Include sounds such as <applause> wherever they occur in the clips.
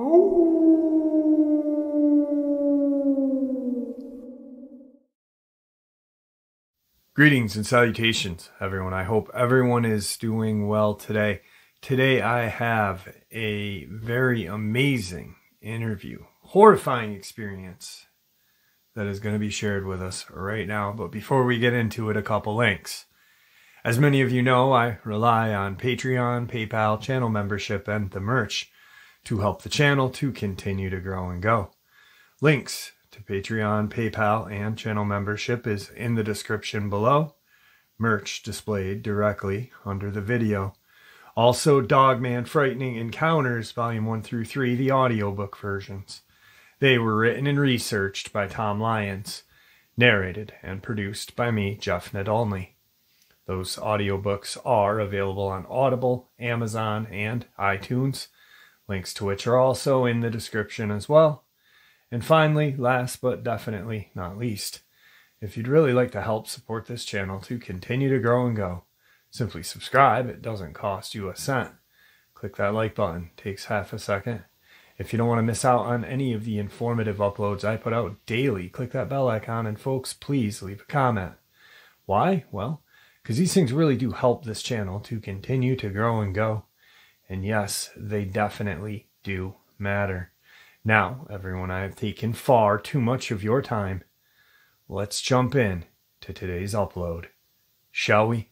Oh. Greetings and salutations, everyone. I hope everyone is doing well today. Today, I have a very amazing interview, horrifying experience that is going to be shared with us right now. But before we get into it, a couple links. As many of you know, I rely on Patreon, PayPal, channel membership, and the merch to help the channel to continue to grow and go. Links to Patreon, PayPal, and channel membership is in the description below. Merch displayed directly under the video. Also, Dogman Frightening Encounters, Volume 1 through 3, the audiobook versions. They were written and researched by Tom Lyons, narrated and produced by me, Jeff Nadolny. Those audiobooks are available on Audible, Amazon, and iTunes, links to which are also in the description as well. And finally, last but definitely not least, if you'd really like to help support this channel to continue to grow and go, simply subscribe. It doesn't cost you a cent. Click that like button. Takes half a second. If you don't want to miss out on any of the informative uploads I put out daily, click that bell icon and folks, please leave a comment. Why? Well, because these things really do help this channel to continue to grow and go. And yes, they definitely do matter. Now, everyone, I have taken far too much of your time. Let's jump in to today's upload, shall we?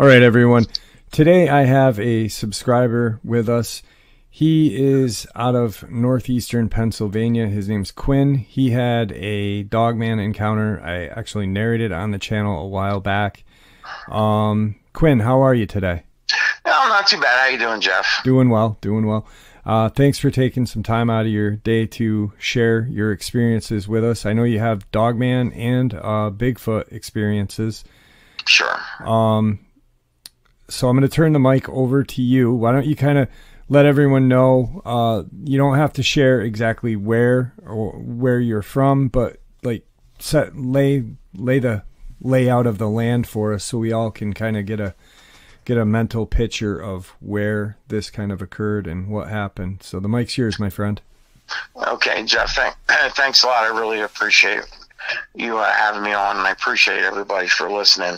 All right, everyone. Today I have a subscriber with us. He is out of northeastern Pennsylvania. His name's Quinn. He had a dogman encounter. I actually narrated on the channel a while back. Um, Quinn, how are you today? No, not too bad. How you doing, Jeff? Doing well, doing well. Uh, thanks for taking some time out of your day to share your experiences with us. I know you have Dogman and uh, Bigfoot experiences. Sure. Um, so I'm going to turn the mic over to you. Why don't you kind of let everyone know? Uh, you don't have to share exactly where or where you're from, but like set lay lay the layout of the land for us so we all can kind of get a get a mental picture of where this kind of occurred and what happened. So the mic's yours, my friend. Okay, Jeff. Thank, <clears throat> thanks a lot. I really appreciate you uh, having me on, and I appreciate everybody for listening.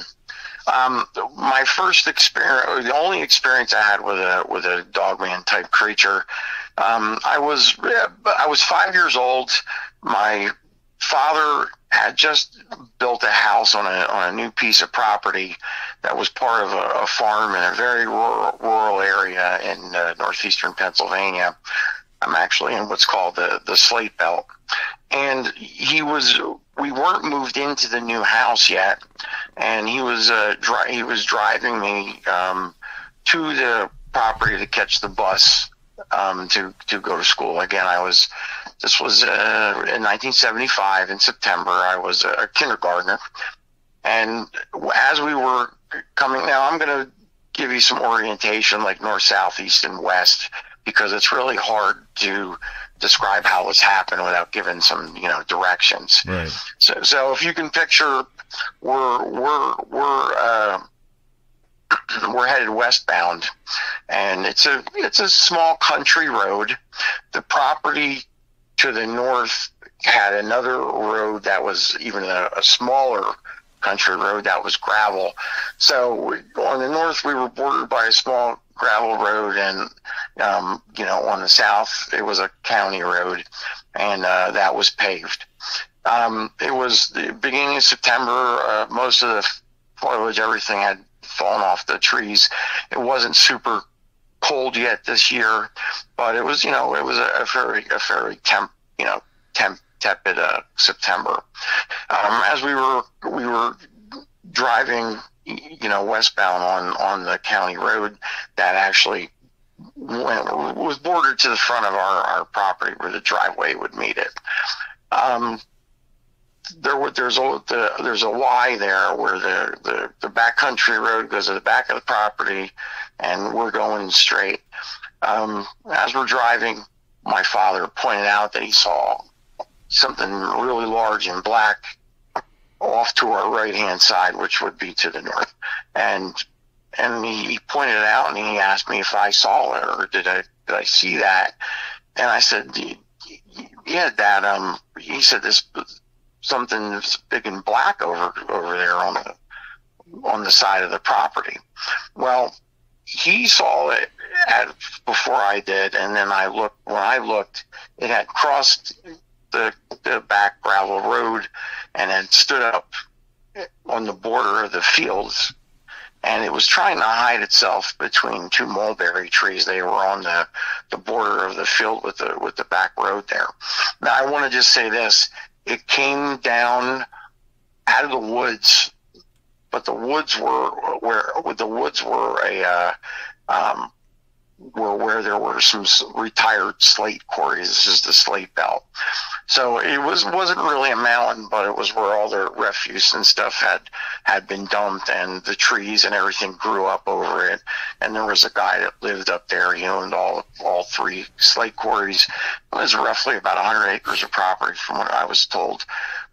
Um, my first experience, the only experience I had with a with a dogman type creature, um, I was I was five years old. My father had just built a house on a on a new piece of property that was part of a, a farm in a very rural, rural area in uh, northeastern Pennsylvania. I'm actually in what's called the the Slate Belt, and he was we weren't moved into the new house yet, and he was uh, dri- he was driving me um, to the property to catch the bus um, to to go to school. Again, I was this was uh, in 1975 in September. I was a kindergartner, and as we were coming, now I'm going to give you some orientation, like north, south, east, and west, because it's really hard to describe how this happened without giving some you know directions. Right. So, so if you can picture, we're we're we're. Uh, <clears throat> we're headed westbound, and it's a it's a small country road. The property to the north had another road that was even a, a smaller country road that was gravel. So on the north, we were bordered by a small gravel road, and um, you know, on the south, it was a county road, and uh, that was paved. Um, it was the beginning of September. Uh, most of the foliage, everything had fallen off the trees. It wasn't super cold yet this year, but it was, you know, it was a, a very, a very temp, you know, temp, tepid uh, September. Um, as we were, we were driving, you know, westbound on on the county road that actually went was bordered to the front of our, our property where the driveway would meet it. Um, there there's a the, there's a Y there where the, the the backcountry road goes to the back of the property, and we're going straight. Um, as we're driving, my father pointed out that he saw something really large and black off to our right hand side, which would be to the north. And and he, he pointed it out and he asked me if I saw it or did I did I see that? And I said, yeah, Dad. Um, he said this something that's big and black over over there on the on the side of the property. Well, he saw it at, before I did, and then I looked. When I looked, it had crossed the the back gravel road and had stood up on the border of the fields and it was trying to hide itself between two mulberry trees. They were on the, the border of the field with the with the back road there. Now I want to just say this: it came down out of the woods, but the woods were where the woods were a uh, um, were where there were some retired slate quarries. This is the slate belt. So it was wasn't really a mountain, but it was where all the refuse and stuff had had been dumped, and the trees and everything grew up over it. And there was a guy that lived up there. He owned all all three slate quarries. It was roughly about 100 acres of property, from what I was told,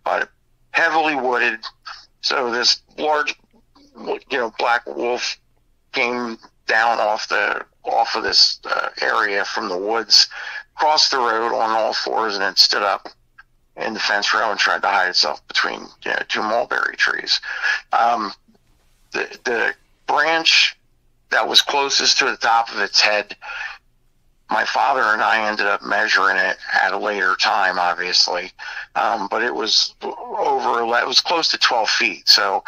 but heavily wooded. So this large, you know, black wolf came down off the off of this uh, area from the woods, crossed the road on all fours, and then stood up in the fence row and tried to hide itself between you know, two mulberry trees. Um, the the branch that was closest to the top of its head. My father and I ended up measuring it at a later time, obviously, um, but it was over. It was close to 12 feet. So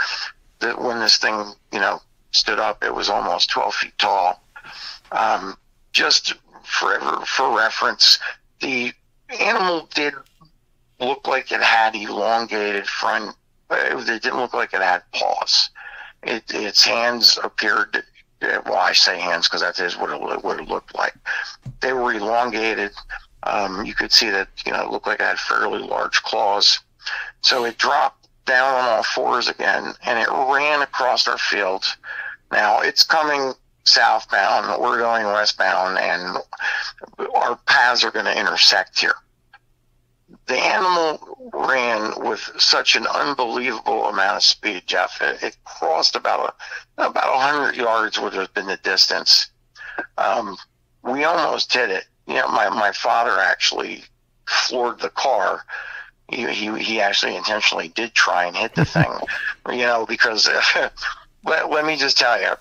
that when this thing, you know, stood up, it was almost 12 feet tall. Um, just for for reference, the animal did look like it had elongated front. It didn't look like it had paws. It, its hands appeared. Well, I say hands because that is what it, what it looked like. They were elongated. Um, you could see that you know it looked like it had fairly large claws. So it dropped down on all fours again, and it ran across our field. Now it's coming southbound, we're going westbound, and our paths are going to intersect here. The animal ran with such an unbelievable amount of speed, Jeff. It, it crossed about a, about 100 yards would have been the distance. Um, we almost hit it. You know, my, my father actually floored the car. He, he, he actually intentionally did try and hit the <laughs> thing, you know, because <laughs> let, let me just tell you,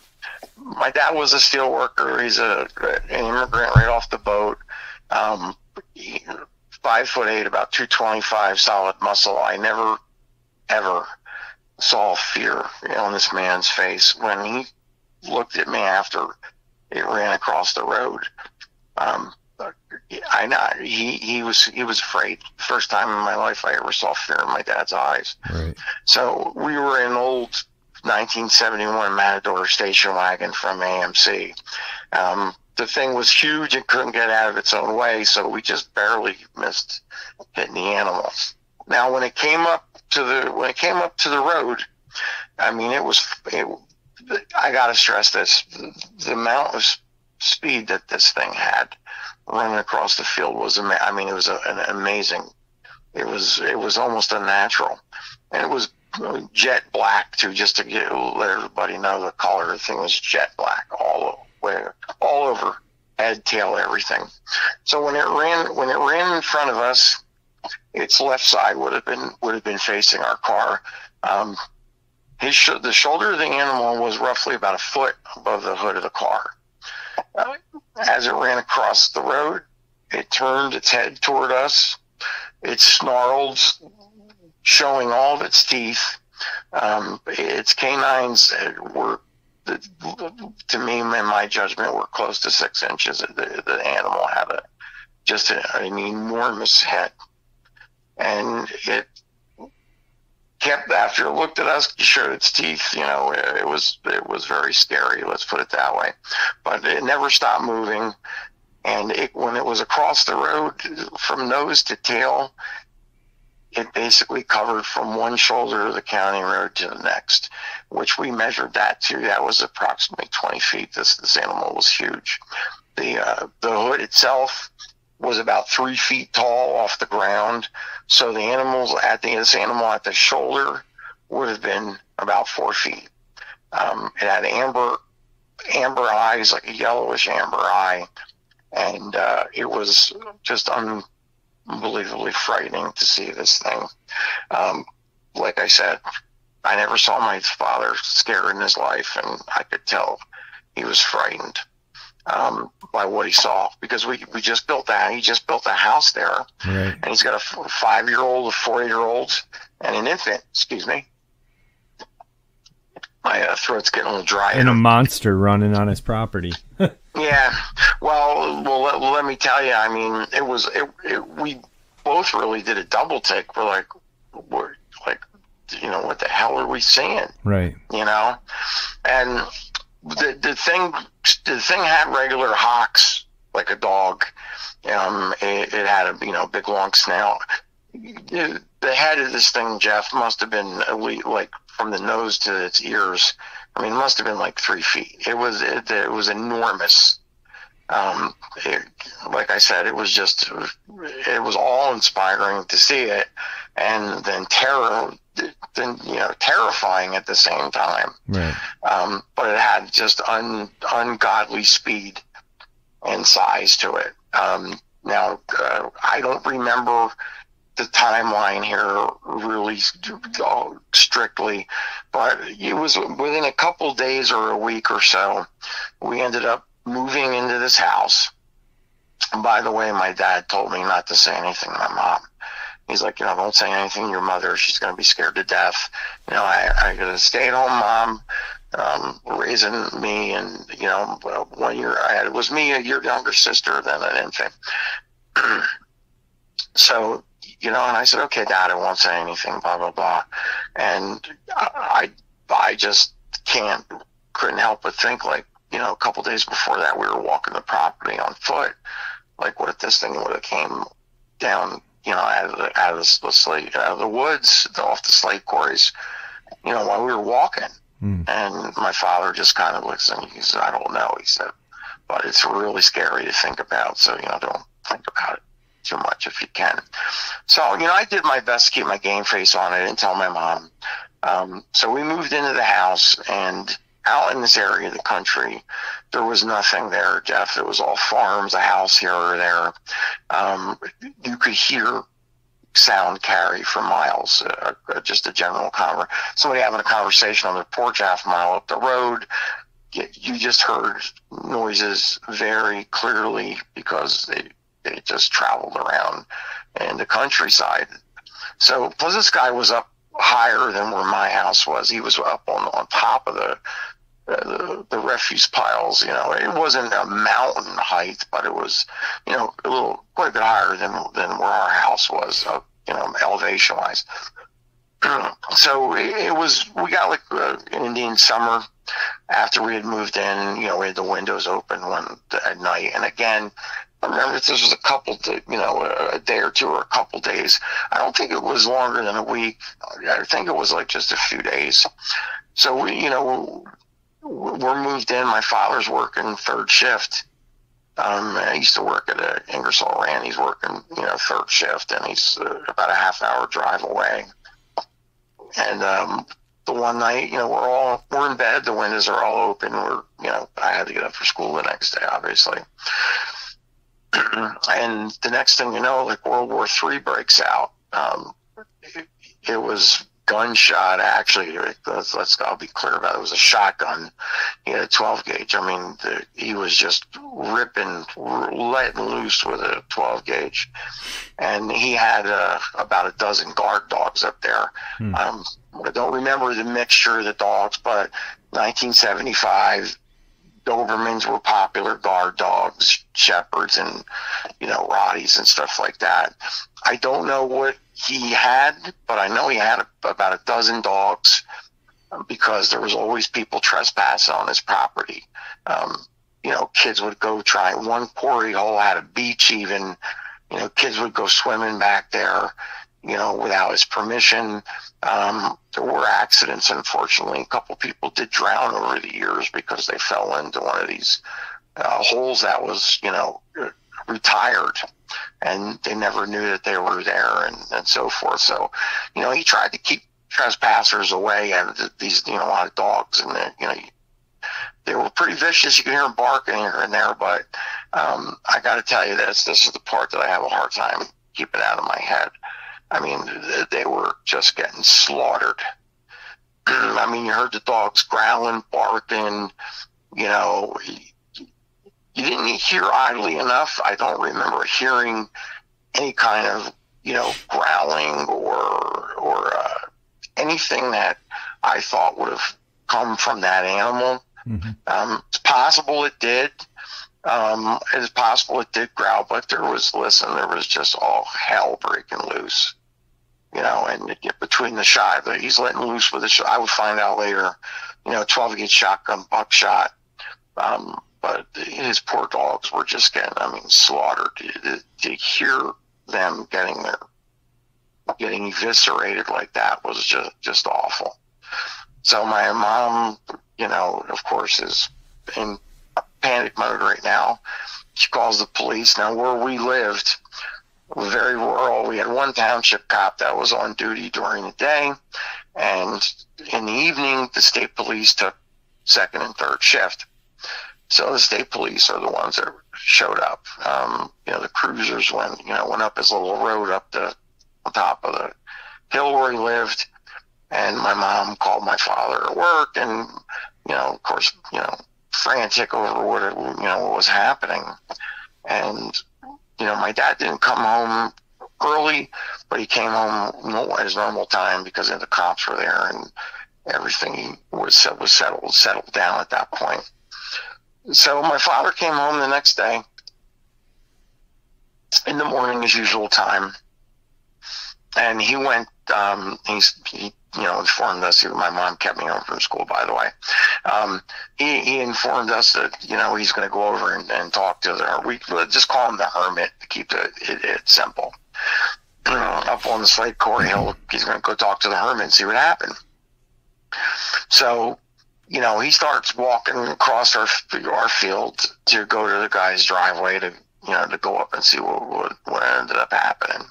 my dad was a steel worker. He's a an immigrant right off the boat. Um, he, five foot eight, about two twenty five, solid muscle. I never ever saw fear on this man's face when he looked at me after it ran across the road. Um, I know he he was he was afraid. First time in my life I ever saw fear in my dad's eyes. Right. So we were in old 1971 Matador station wagon from AMC. Um, the thing was huge and couldn't get out of its own way, so we just barely missed hitting the animal. Now, when it came up to the when it came up to the road, I mean, it was. It, I got to stress this: the, the amount of speed that this thing had running across the field was. I mean, it was a, an amazing. It was. It was almost unnatural, and it was jet black too, just to get, let everybody know the color of the thing was jet black all over, all over, head, tail, everything. So when it ran, when it ran in front of us, its left side would have been would have been facing our car. Um, his sh- the shoulder of the animal was roughly about a foot above the hood of the car. Uh, as it ran across the road, it turned its head toward us. It snarled showing all of its teeth. Um, its canines were, to me, in my judgment, were close to six inches. The, the animal had a just a, an enormous head, and it kept after it looked at us, showed its teeth. You know, it, was it was very scary. Let's put it that way. But it never stopped moving, and it, when it was across the road from nose to tail, it basically covered from one shoulder of the county road to the next, which we measured that to. That was approximately 20 feet. This this animal was huge. The uh, the hood itself was about three feet tall off the ground. So the animals at the this animal at the shoulder would have been about four feet. Um, it had amber amber eyes, like a yellowish amber eye, and uh, it was just unbelievably frightening to see this thing. Um, like I said, I never saw my father scared in his life, and I could tell he was frightened um, by what he saw because we, we just built that. He just built a house there, right. and he's got a five year old, a four year old, and an infant. Excuse me. My uh, throat's getting a little dry. And a monster running on his property. <laughs> yeah. Well, well, let, let, me tell you. I mean, it was it, it, we both really did a double take. We're like, we're like, you know, what the hell are we seeing? Right. You know, and the the thing the thing had regular hocks like a dog. Um, it, it had a you know big long snout. The, head of this thing, Jeff, must have been like from the nose to its ears. I mean, it must have been like three feet. It was it, it was enormous. Um, it, like I said, it was just it was all inspiring to see it, and then terror than you know terrifying at the same time. Right. Um, but it had just un, ungodly speed and size to it. Um, now uh, I don't remember the timeline here really strictly, but it was within a couple days or a week or so, we ended up moving into this house. By the way, my dad told me not to say anything to my mom he's like, you know, don't say anything to your mother. She's going to be scared to death. You know, I, I got a stay at home mom, um, raising me and, you know, one year I had, it was me, year younger sister than an infant. <clears throat> so, you know, and I said, okay, dad, I won't say anything, blah, blah, blah. And I, I just can't, couldn't help but think like, you know, a couple days before that, we were walking the property on foot. Like, what if this thing would have came down you know, out of the, out of the slate, out of the woods, off the slate quarries, you know, while we were walking. Mm. And my father just kind of looks at and he said, I don't know. He said, but it's really scary to think about. So, you know, don't think about it too much if you can. So, you know, I did my best to keep my game face on. I didn't tell my mom. Um, so we moved into the house and out in this area of the country, there was nothing there, Jeff. It was all farms, a house here or there. Um, you could hear sound carry for miles, uh, uh just a general conver- somebody having a conversation on their porch half a mile up the road. You just heard noises very clearly because they, they just traveled around in the countryside. So, plus this guy was up higher than where my house was. He was up on on top of the the, the refuse piles. You know, it wasn't a mountain height, but it was, you know, a little quite a bit higher than than where our house was. Uh, you know, elevation wise. <clears throat> so it, it, was. We got like uh, an Indian summer after we had moved in. You know, we had the windows open one at night, and again. I remember this was a couple, you know, a day or two or a couple days. I don't think it was longer than a week. I think it was like just a few days. So we, you know, we're moved in. My father's working third shift. Um, I used to work at a Ingersoll Rand. He's working, you know, third shift, and he's uh, about a half hour drive away. And um, the one night, you know, we're all we're in bed. The windows are all open. We're, you know, I had to get up for school the next day, obviously. <clears throat> and the next thing you know, like World War Three breaks out. Um, it, it was gunshot. Actually, let's, let's I'll be clear about it. It was a shotgun. He had a 12 gauge. I mean, the, he was just ripping, letting loose with a 12 gauge, and he had uh, about a dozen guard dogs up there. Hmm. Um, I don't remember the mixture of the dogs, but 1975. Dobermans were popular guard dogs, shepherds, and you know Rotties and stuff like that. I don't know what he had, but I know he had about a dozen dogs because there was always people trespassing on his property. Um, you know, kids would go try one quarry hole had a beach even. You know, kids would go swimming back there, you know, without his permission. Um, there were accidents, unfortunately. A couple people did drown over the years because they fell into one of these uh, holes that was, you know, retired and they never knew that they were there and, and so forth. So, you know, he tried to keep trespassers away and these, you know, a lot of dogs and, you know, they were pretty vicious. You can hear them barking here and there, but um, I got to tell you this: this is the part that I have a hard time keeping out of my head. I mean, they were just getting slaughtered. <clears throat> I mean, you heard the dogs growling, barking. You know, you didn't hear idly enough. I don't remember hearing any kind of you know growling or or uh, anything that I thought would have come from that animal. Mm-hmm. Um, it's possible it did. Um, it's possible it did growl, but there was listen, there was just all hell breaking loose. You know, and between the shot, he's letting loose with a shot. I would find out later. You know, 12 gauge shotgun buckshot. Um, but his poor dogs were just getting, I mean, slaughtered. To, to hear them getting their getting eviscerated like that was just just awful. So my mom, you know, of course, is in panic mode right now. She calls the police. Now, where we lived, was very rural. We had one township cop that was on duty during the day, and in the evening, the state police took second and third shift. So the state police are the ones that showed up. Um, you know, the cruisers went, you know, went up his little road up the on top of the hill where he lived. And my mom called my father at work, and you know, of course, you know, frantic over what it, you know what was happening. And you know, my dad didn't come home early, but he came home at his normal time because the cops were there and everything was was settled settled down at that point. So my father came home the next day in the morning as usual time, and he went. Um, he you know informed us. My mom kept me home from school, by the way. Um, he he informed us that you know he's going to go over and, and, talk to the. We just call him the hermit to keep it, it, it simple. <clears throat> Up on the Slate Quarry Hill, he's going to go talk to the hermit and see what happened. So you know, he starts walking across our our field to go to the guy's driveway to you know to go up and see what what, what ended up happening.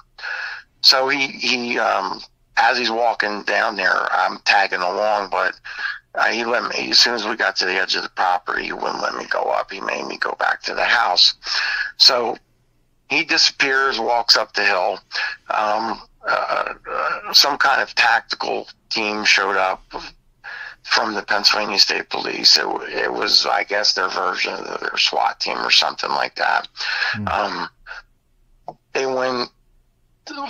So he he um, as he's walking down there, I'm tagging along, but uh, he let me as soon as we got to the edge of the property, he wouldn't let me go up. He made me go back to the house. So he disappears, walks up the hill. Um, uh, uh, some kind of tactical team showed up from the Pennsylvania State Police. It, it was, I guess, their version of their SWAT team or something like that. Mm-hmm. Um, they went,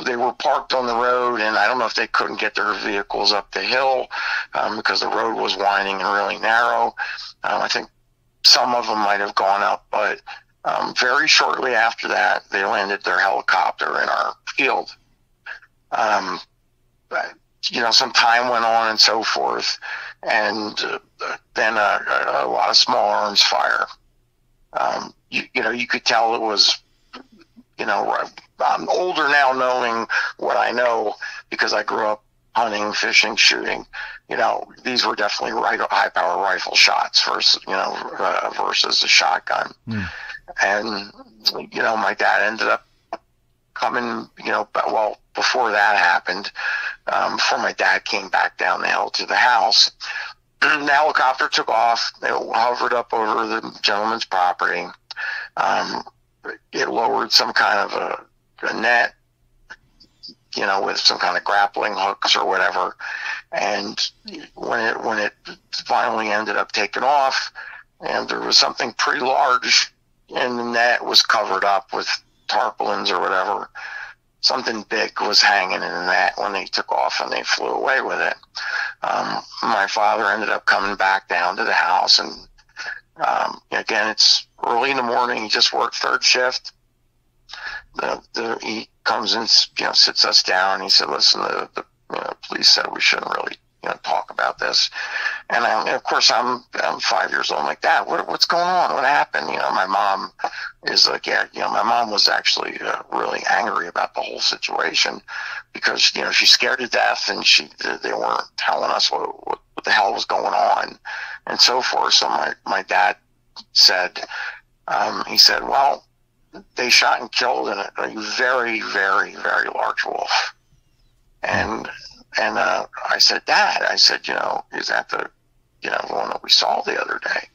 they were parked on the road, and I don't know if they couldn't get their vehicles up the hill um, because the road was winding and really narrow. Um, I think some of them might have gone up, but um, very shortly after that, they landed their helicopter in our field. Um, you know, some time went on and so forth and uh, then a, a, lot of small arms fire. Um, you, you, know, you could tell it was, you know, I'm older now knowing what I know because I grew up hunting, fishing, shooting. You know, these were definitely right, high power rifle shots versus, you know, uh, versus a shotgun. Mm. And, you know, my dad ended up coming, you know, well, before that happened, um, before my dad came back down the hill to the house, <clears throat> the helicopter took off. It hovered up over the gentleman's property. Um, it lowered some kind of a, a net, you know, with some kind of grappling hooks or whatever. And when it when it finally ended up taking off, and there was something pretty large, and the net was covered up with tarpaulins or whatever something big was hanging in the net when they took off and they flew away with it. Um, my father ended up coming back down to the house and um, again, it's early in the morning. He just worked third shift. The, the, he comes and you know sits us down. He said, "Listen, the, the you know, police said we shouldn't really you know talk about this." And, I, and of course, I'm I'm five years old. I'm like, Dad, what, what's going on? What happened? You know, my mom is like, yeah, you know, my mom was actually uh, really angry about the whole situation because you know she's scared to death, and she they weren't telling us what what, what the hell was going on, and so forth. So my my dad said, um, he said, well, they shot and killed a, a very very very large wolf, and and uh, I said, Dad, I said, you know, is that the you know, the one that we saw the other day.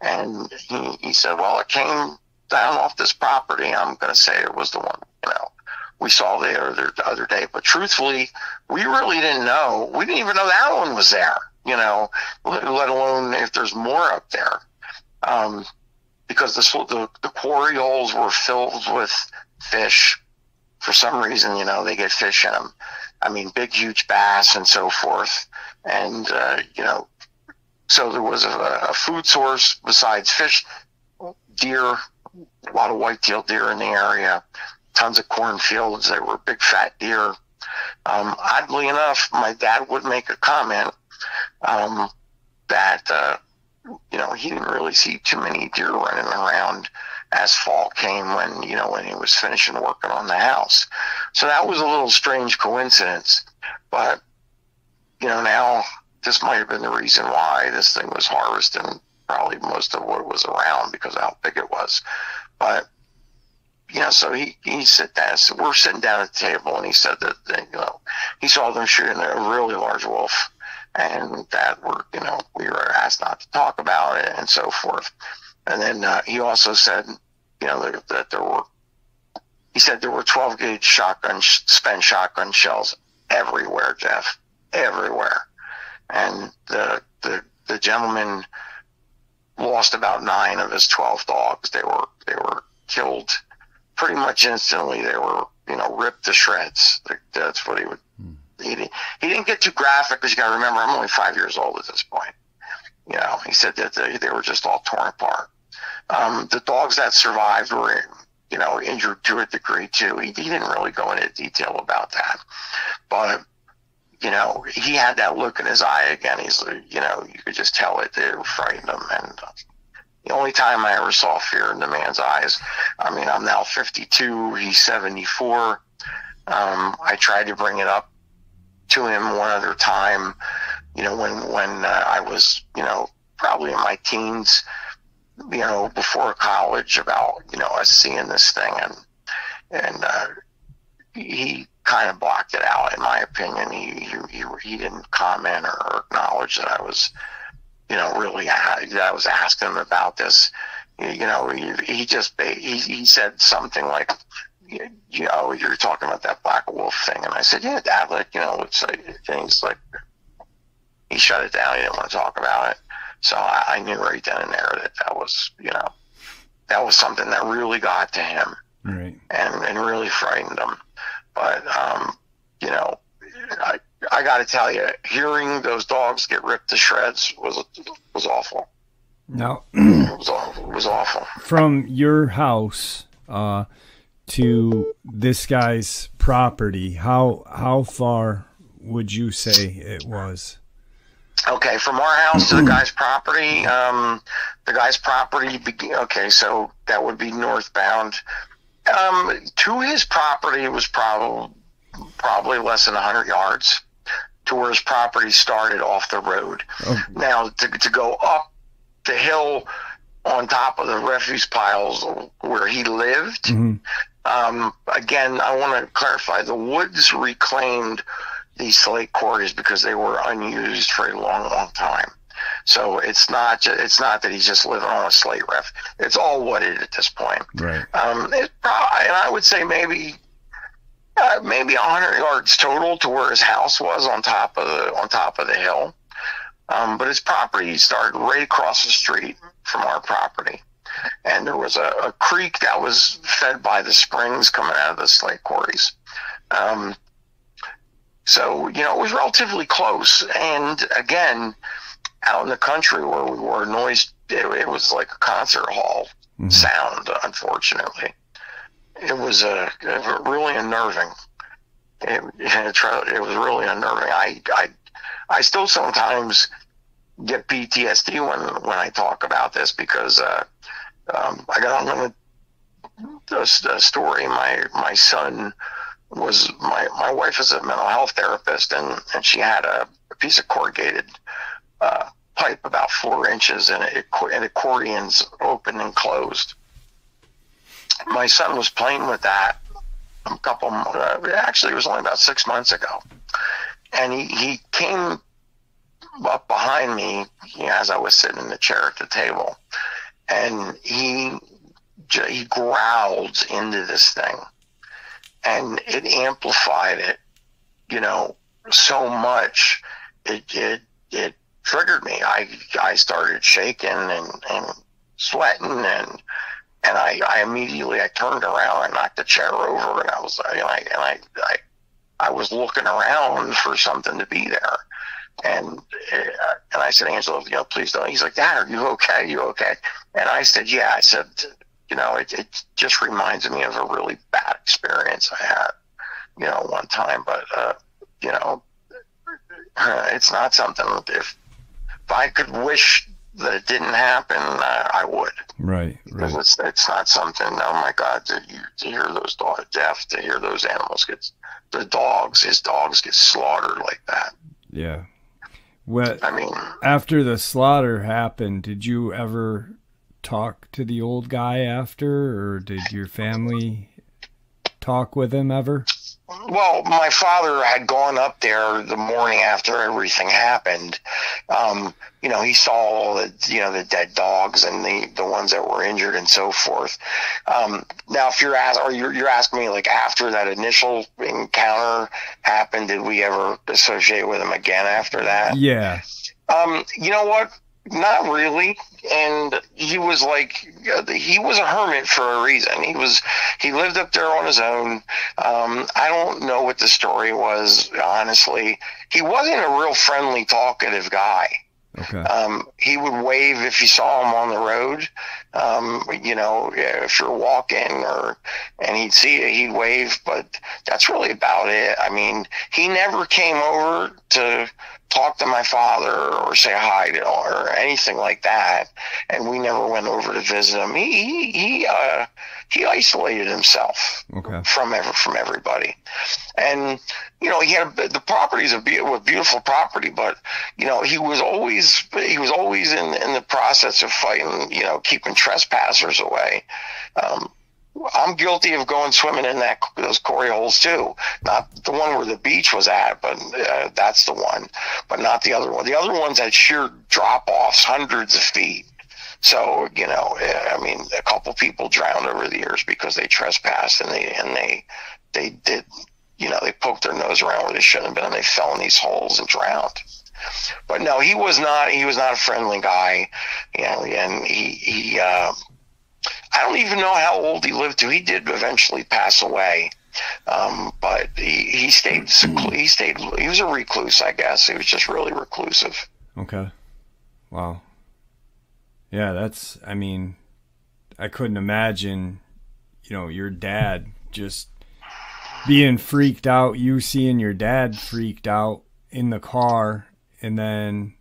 And he, he said, well, it came down off this property. I'm going to say it was the one, you know, we saw the other, the other day. But truthfully, we really didn't know. We didn't even know that one was there, you know, let, let alone if there's more up there. Um, because the, the, the quarry holes were filled with fish. For some reason, you know, they get fish in them. I mean, big, huge bass and so forth. And, uh, you know, so there was a, a food source besides fish, deer, a lot of white-tailed deer in the area, tons of cornfields. They were big, fat deer. Um, oddly enough, my dad would make a comment um, that, uh, you know, he didn't really see too many deer running around as fall came when you know when he was finishing working on the house. So that was a little strange coincidence, but you know now this might have been the reason why this thing was harvesting probably most of what was around because how big it was. But you know, so he he said that so we're sitting down at the table and he said that you know he saw them shooting a really large wolf and that we're you know we were asked not to talk about it and so forth. And then uh, he also said, you know, that, that there were, he said there were 12 gauge shotgun, spent shotgun shells everywhere, Jeff, everywhere. And the, the, the gentleman lost about nine of his 12 dogs. They were, they were killed pretty much instantly. They were, you know, ripped to shreds. That's what he would. He, didn't, he didn't get too graphic because you got to remember, I'm only five years old at this point. You know, he said that they, they were just all torn apart. Um, the dogs that survived were, you know, injured to a degree too. He, he didn't really go into detail about that, but you know, he had that look in his eye again. He's, you know, you could just tell it. It frightened him. And the only time I ever saw fear in the man's eyes, I mean, I'm now 52. He's 74. Um, I tried to bring it up to him one other time, you know, when, when uh, I was, you know, probably in my teens, you know, before college about, you know, us seeing this thing and, and, uh, he kind of blocked it out, in my opinion. He, he, he didn't comment or acknowledge that I was, you know, really, that I was asking him about this. You know, he, he just, he, he said something like, you know, you're talking about that black wolf thing. And I said, yeah, dad, like, you know, it's like, things like, he shut it down. He didn't want to talk about it. So I, I knew right then and there that that was, you know, that was something that really got to him, right, and and really frightened him. But um, you know, I I got to tell you, hearing those dogs get ripped to shreds was was awful. No, it was it was awful. <clears throat> From your house uh, to this guy's property, how how far would you say it was? Okay, from our house to the guy's property, um, the guy's property. Okay, so that would be northbound. Um, to his property it was probably probably less than hundred yards to where his property started off the road. Oh. Now to to go up the hill on top of the refuse piles where he lived. Mm-hmm. Um, again, I want to clarify: the woods reclaimed these slate quarries because they were unused for a long, long time. So it's not just, it's not that he's just living on a slate ref. It's all wooded at this point. Right. Um, it and I would say maybe uh, maybe 100 yards total to where his house was on top of the on top of the hill. Um, but his property started right across the street from our property, and there was a, a creek that was fed by the springs coming out of the slate quarries. Um, so, you know, it was relatively close. And again, out in the country where we were, noise, it, it was like a concert hall mm-hmm. sound, unfortunately. It was uh, really unnerving. It, it, was really unnerving. I, I, I still sometimes get PTSD when, when I talk about this because uh, um, I got on a, a, a story. My, my son was my my wife is a mental health therapist, and and she had a, a piece of corrugated uh, pipe about four inches, and it and accordions open and closed. My son was playing with that a couple. Uh, actually, it was only about six months ago, and he he came up behind me as I was sitting in the chair at the table, and he he growled into this thing, and it amplified it, you know, so much. It it it triggered me. I I started shaking and and sweating and and I, I immediately I turned around and knocked the chair over and I was and I and I, I I was looking around for something to be there. And uh, and I said, Angelo, you know, please don't. He's like, Dad, are you okay? Are you okay? And I said, Yeah. I said, you know, it, it just reminds me of a really bad experience I had, you know, one time. But uh, you know, <laughs> it's not something. If if I could wish that it didn't happen, uh, I would. Right, right. Because it's it's not something. Oh my God, to, you, to hear those dogs deaf, to hear those animals get the dogs, his dogs get slaughtered like that. Yeah. What I mean, after the slaughter happened, did you ever talk to the old guy after, or did your family talk with him ever? Well, my father had gone up there the morning after everything happened. Um, you know, he saw all the you know the dead dogs and the the ones that were injured and so forth. Um, now, if you're asking, or you're, you're asking me like after that initial encounter happened, did we ever associate with him again after that? Yeah. Um, you know what? Not really. And he was like, he was a hermit for a reason. He was, he lived up there on his own. Um, I don't know what the story was, honestly. He wasn't a real friendly, talkative guy. Okay. Um, he would wave if you saw him on the road. Um, you know, if you're walking or, and he'd see it, he'd wave, but that's really about it. I mean, he never came over to talk to my father or say hi to or anything like that. And we never went over to visit him. He, he, he, uh, he isolated himself okay. from ever, from everybody. And, you know, he had the property's a beautiful property, but, you know, he was always, he was always in, in the process of fighting, you know, keeping trespassers away. Um, I'm guilty of going swimming in that those quarry holes too. Not the one where the beach was at, but uh, that's the one, but not the other one. The other ones had sheer drop offs, hundreds of feet. So you know, I mean, a couple people drowned over the years because they trespassed and they and they they did, you know, they poked their nose around where they shouldn't have been and they fell in these holes and drowned. But no, he was not. He was not a friendly guy, you know, and he he. Uh, I don't even know how old he lived to. He did eventually pass away. Um, but he, he stayed he stayed he was a recluse I guess he was just really reclusive okay wow yeah that's I mean I couldn't imagine you know your dad just being freaked out you seeing your dad freaked out in the car and then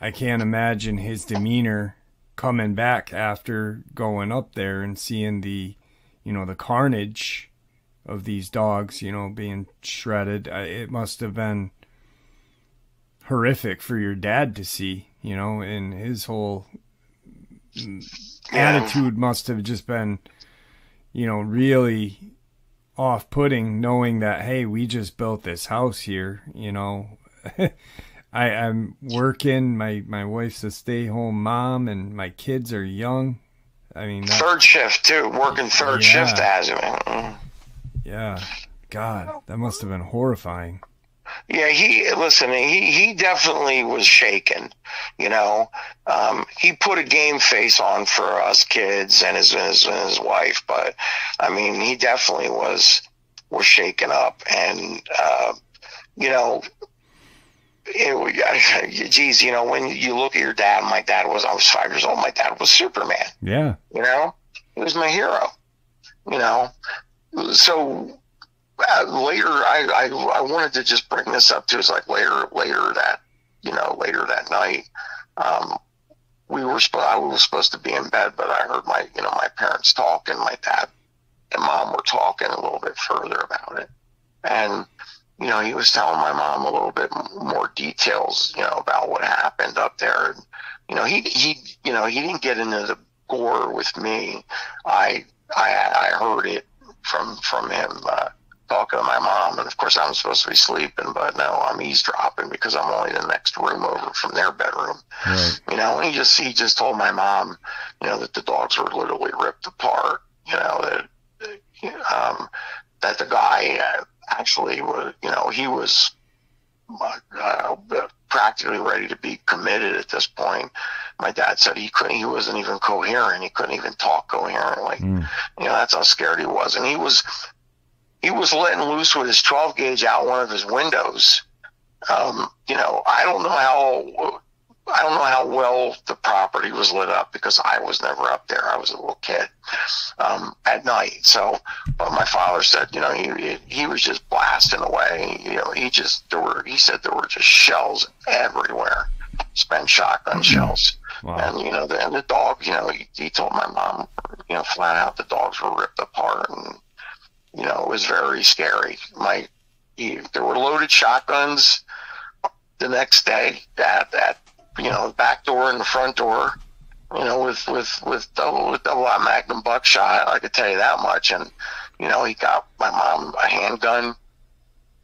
I can't imagine his demeanor coming back after going up there and seeing the, you know, the carnage of these dogs, you know, being shredded. Uh, it must have been horrific for your dad to see, you know, and his whole attitude must have just been, you know, really off putting knowing that, hey, we just built this house here, you know. <laughs> I, I'm working. My my wife's a stay home mom, and my kids are young. I mean, third shift too. Working third yeah. shift as him. Yeah, God, that must have been horrifying. Yeah, he listen. He he definitely was shaken. You know, um, he put a game face on for us kids and his, his and his wife, but I mean, he definitely was was shaken up, and uh, you know, it, <laughs> geez, you know, when you look at your dad, my dad was, I was five years old. My dad was Superman. Yeah. You know, he was my hero, you know? So uh, later, I, I, I wanted to just bring this up to us like later, later that, you know, later that night, um, we were supposed, I was supposed to be in bed, but I heard my, you know, my parents talking, my dad and mom were talking a little bit further about it. And, you know, he was telling my mom a little bit more details, you know, about what happened up there. And, you know, he he, you know, he didn't get into the gore with me. I I I heard it from from him. Uh, talking to my mom, and of course I'm supposed to be sleeping, but no, I'm eavesdropping because I'm only the next room over from their bedroom. Right. You know, and he just he just told my mom, you know, that the dogs were literally ripped apart. You know that um, that the guy uh, actually was, you know, he was uh, practically ready to be committed at this point. My dad said he couldn't, he wasn't even coherent. He couldn't even talk coherently. Mm. You know, that's how scared he was. And he was, he was letting loose with his 12 gauge out one of his windows. Um, you know, I don't know how I don't know how well the property was lit up because I was never up there. I was a little kid um, at night. So, but my father said, you know, he he was just blasting away. You know, he just there were. He said there were just shells everywhere, spent shotgun mm-hmm. shells. Wow. And you know, the, and the dog. You know, he, he told my mom, you know, flat out the dogs were ripped apart, and you know, it was very scary. My he, there were loaded shotguns the next day at at you know, the back door and the front door, you know, with with with double with double aught Magnum buckshot. I could tell you that much. And you know, he got my mom a handgun,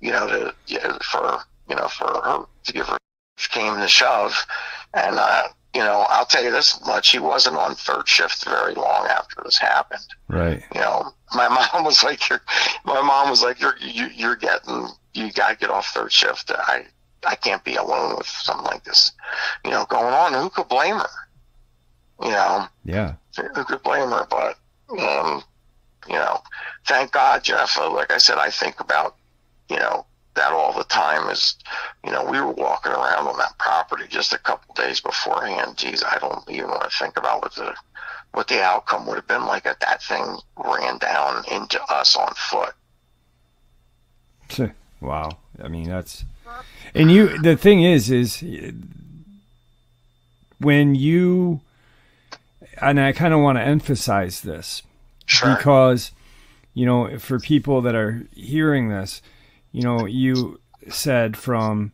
you know, to you know, for you know for her to give her came to shove, and uh, you know, I'll tell you this much: he wasn't on third shift very long after this happened. Right. You know, my <laughs> mom was like, "You're," my mom was like, "You're you, are you are getting you got to get off third shift." I I can't be alone with something like this, you know, going on. Who could blame her? You know, yeah, who could blame her? But, um, you know, thank God, Jeff. Uh, like I said, I think about, you know, that all the time. Is, you know, we were walking around on that property just a couple days beforehand. Geez, I don't even want to think about what the what the outcome would have been like if that thing ran down into us on foot. <laughs> Wow. I mean, that's and you, the thing is, is when you, and I kind of want to emphasize this sure. because, you know, for people that are hearing this, you know, you said from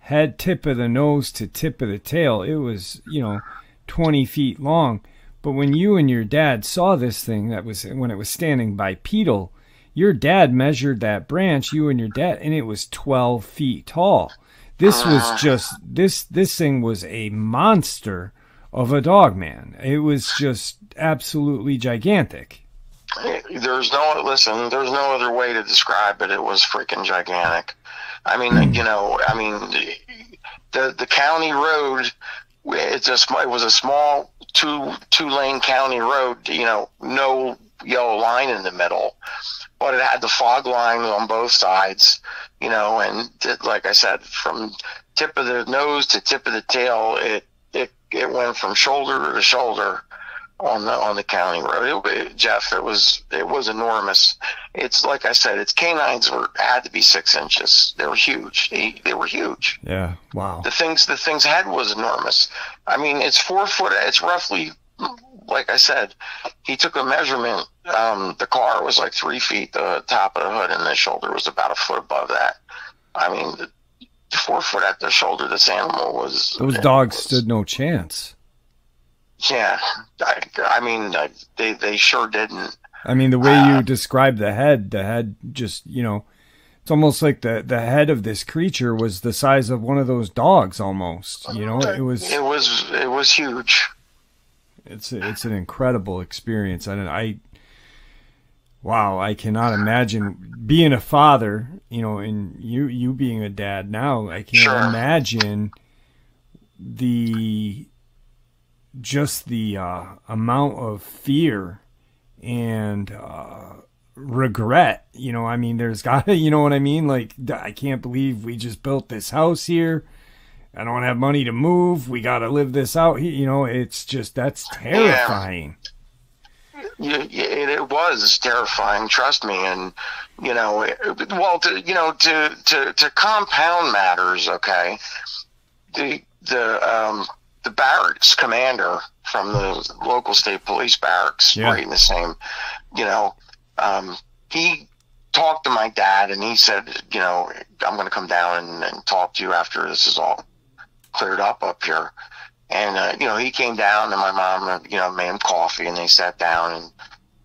head tip of the nose to tip of the tail, it was, you know, 20 feet long. But when you and your dad saw this thing that was when it was standing bipedal, your dad measured that branch, you and your dad, and it was 12 feet tall. This was ah. just this this thing was a monster of a dog man. It was just absolutely gigantic. There's no listen. There's no other way to describe it. It was freaking gigantic. I mean, mm. you know, I mean, the the county road. It's a it was a small two two lane county road. You know, no yellow line in the middle but it had the fog lines on both sides, you know, and it, like I said, from tip of the nose to tip of the tail, it it it went from shoulder to shoulder on the on the county road. It, it, Jeff, it was it was enormous. It's like I said, its canines were had to be six inches. They were huge. They, they were huge. Yeah. Wow. The things the thing's head was enormous. I mean, it's four foot. It's roughly like I said, he took a measurement. Um, the car was like three feet. The top of the hood and the shoulder was about a foot above that. I mean, the, the four foot at the shoulder. This animal was. Those dogs was, stood no chance. Yeah, I, I mean, I, they they sure didn't. I mean, the way uh, you described the head, the head just you know, it's almost like the the head of this creature was the size of one of those dogs, almost. You know, it was. It was it was huge. It's it's an incredible experience. I I wow, I cannot imagine being a father, you know, and you you being a dad now. I can't sure. imagine the just the uh, amount of fear and uh, regret. You know, I mean, there's got to, <laughs> you know what I mean? Like, I can't believe we just built this house here I don't have money to move. We got to live this out. You know, it's just that's terrifying. Yeah. It, it was terrifying. Trust me. And you know, well, to, you know, to to to compound matters. Okay, the the um, the barracks commander from the local state police barracks, yeah. right in the same, you know, um, he talked to my dad and he said, you know, I'm going to come down and, and talk to you after this is all cleared up up here. And, uh, you know, he came down and my mom, uh, you know, made him coffee and they sat down and,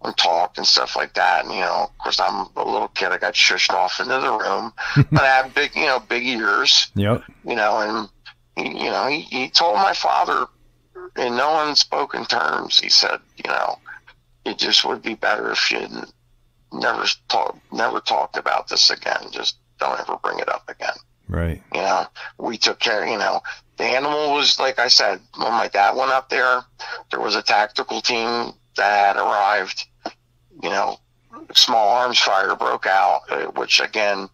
and talked and stuff like that. And, you know, of course, I'm a little kid. I got shushed off into the room, <laughs> but I have big, you know, big ears. Yep. You know, and you know, he, he told my father in no unspoken terms. He said, you know, it just would be better if you never talk, never talked about this again. Just don't ever bring it up again. Right. You know, we took care. You know, the animal was like I said when my dad went up there. There was a tactical team that arrived. You know, small arms fire broke out, uh, which again,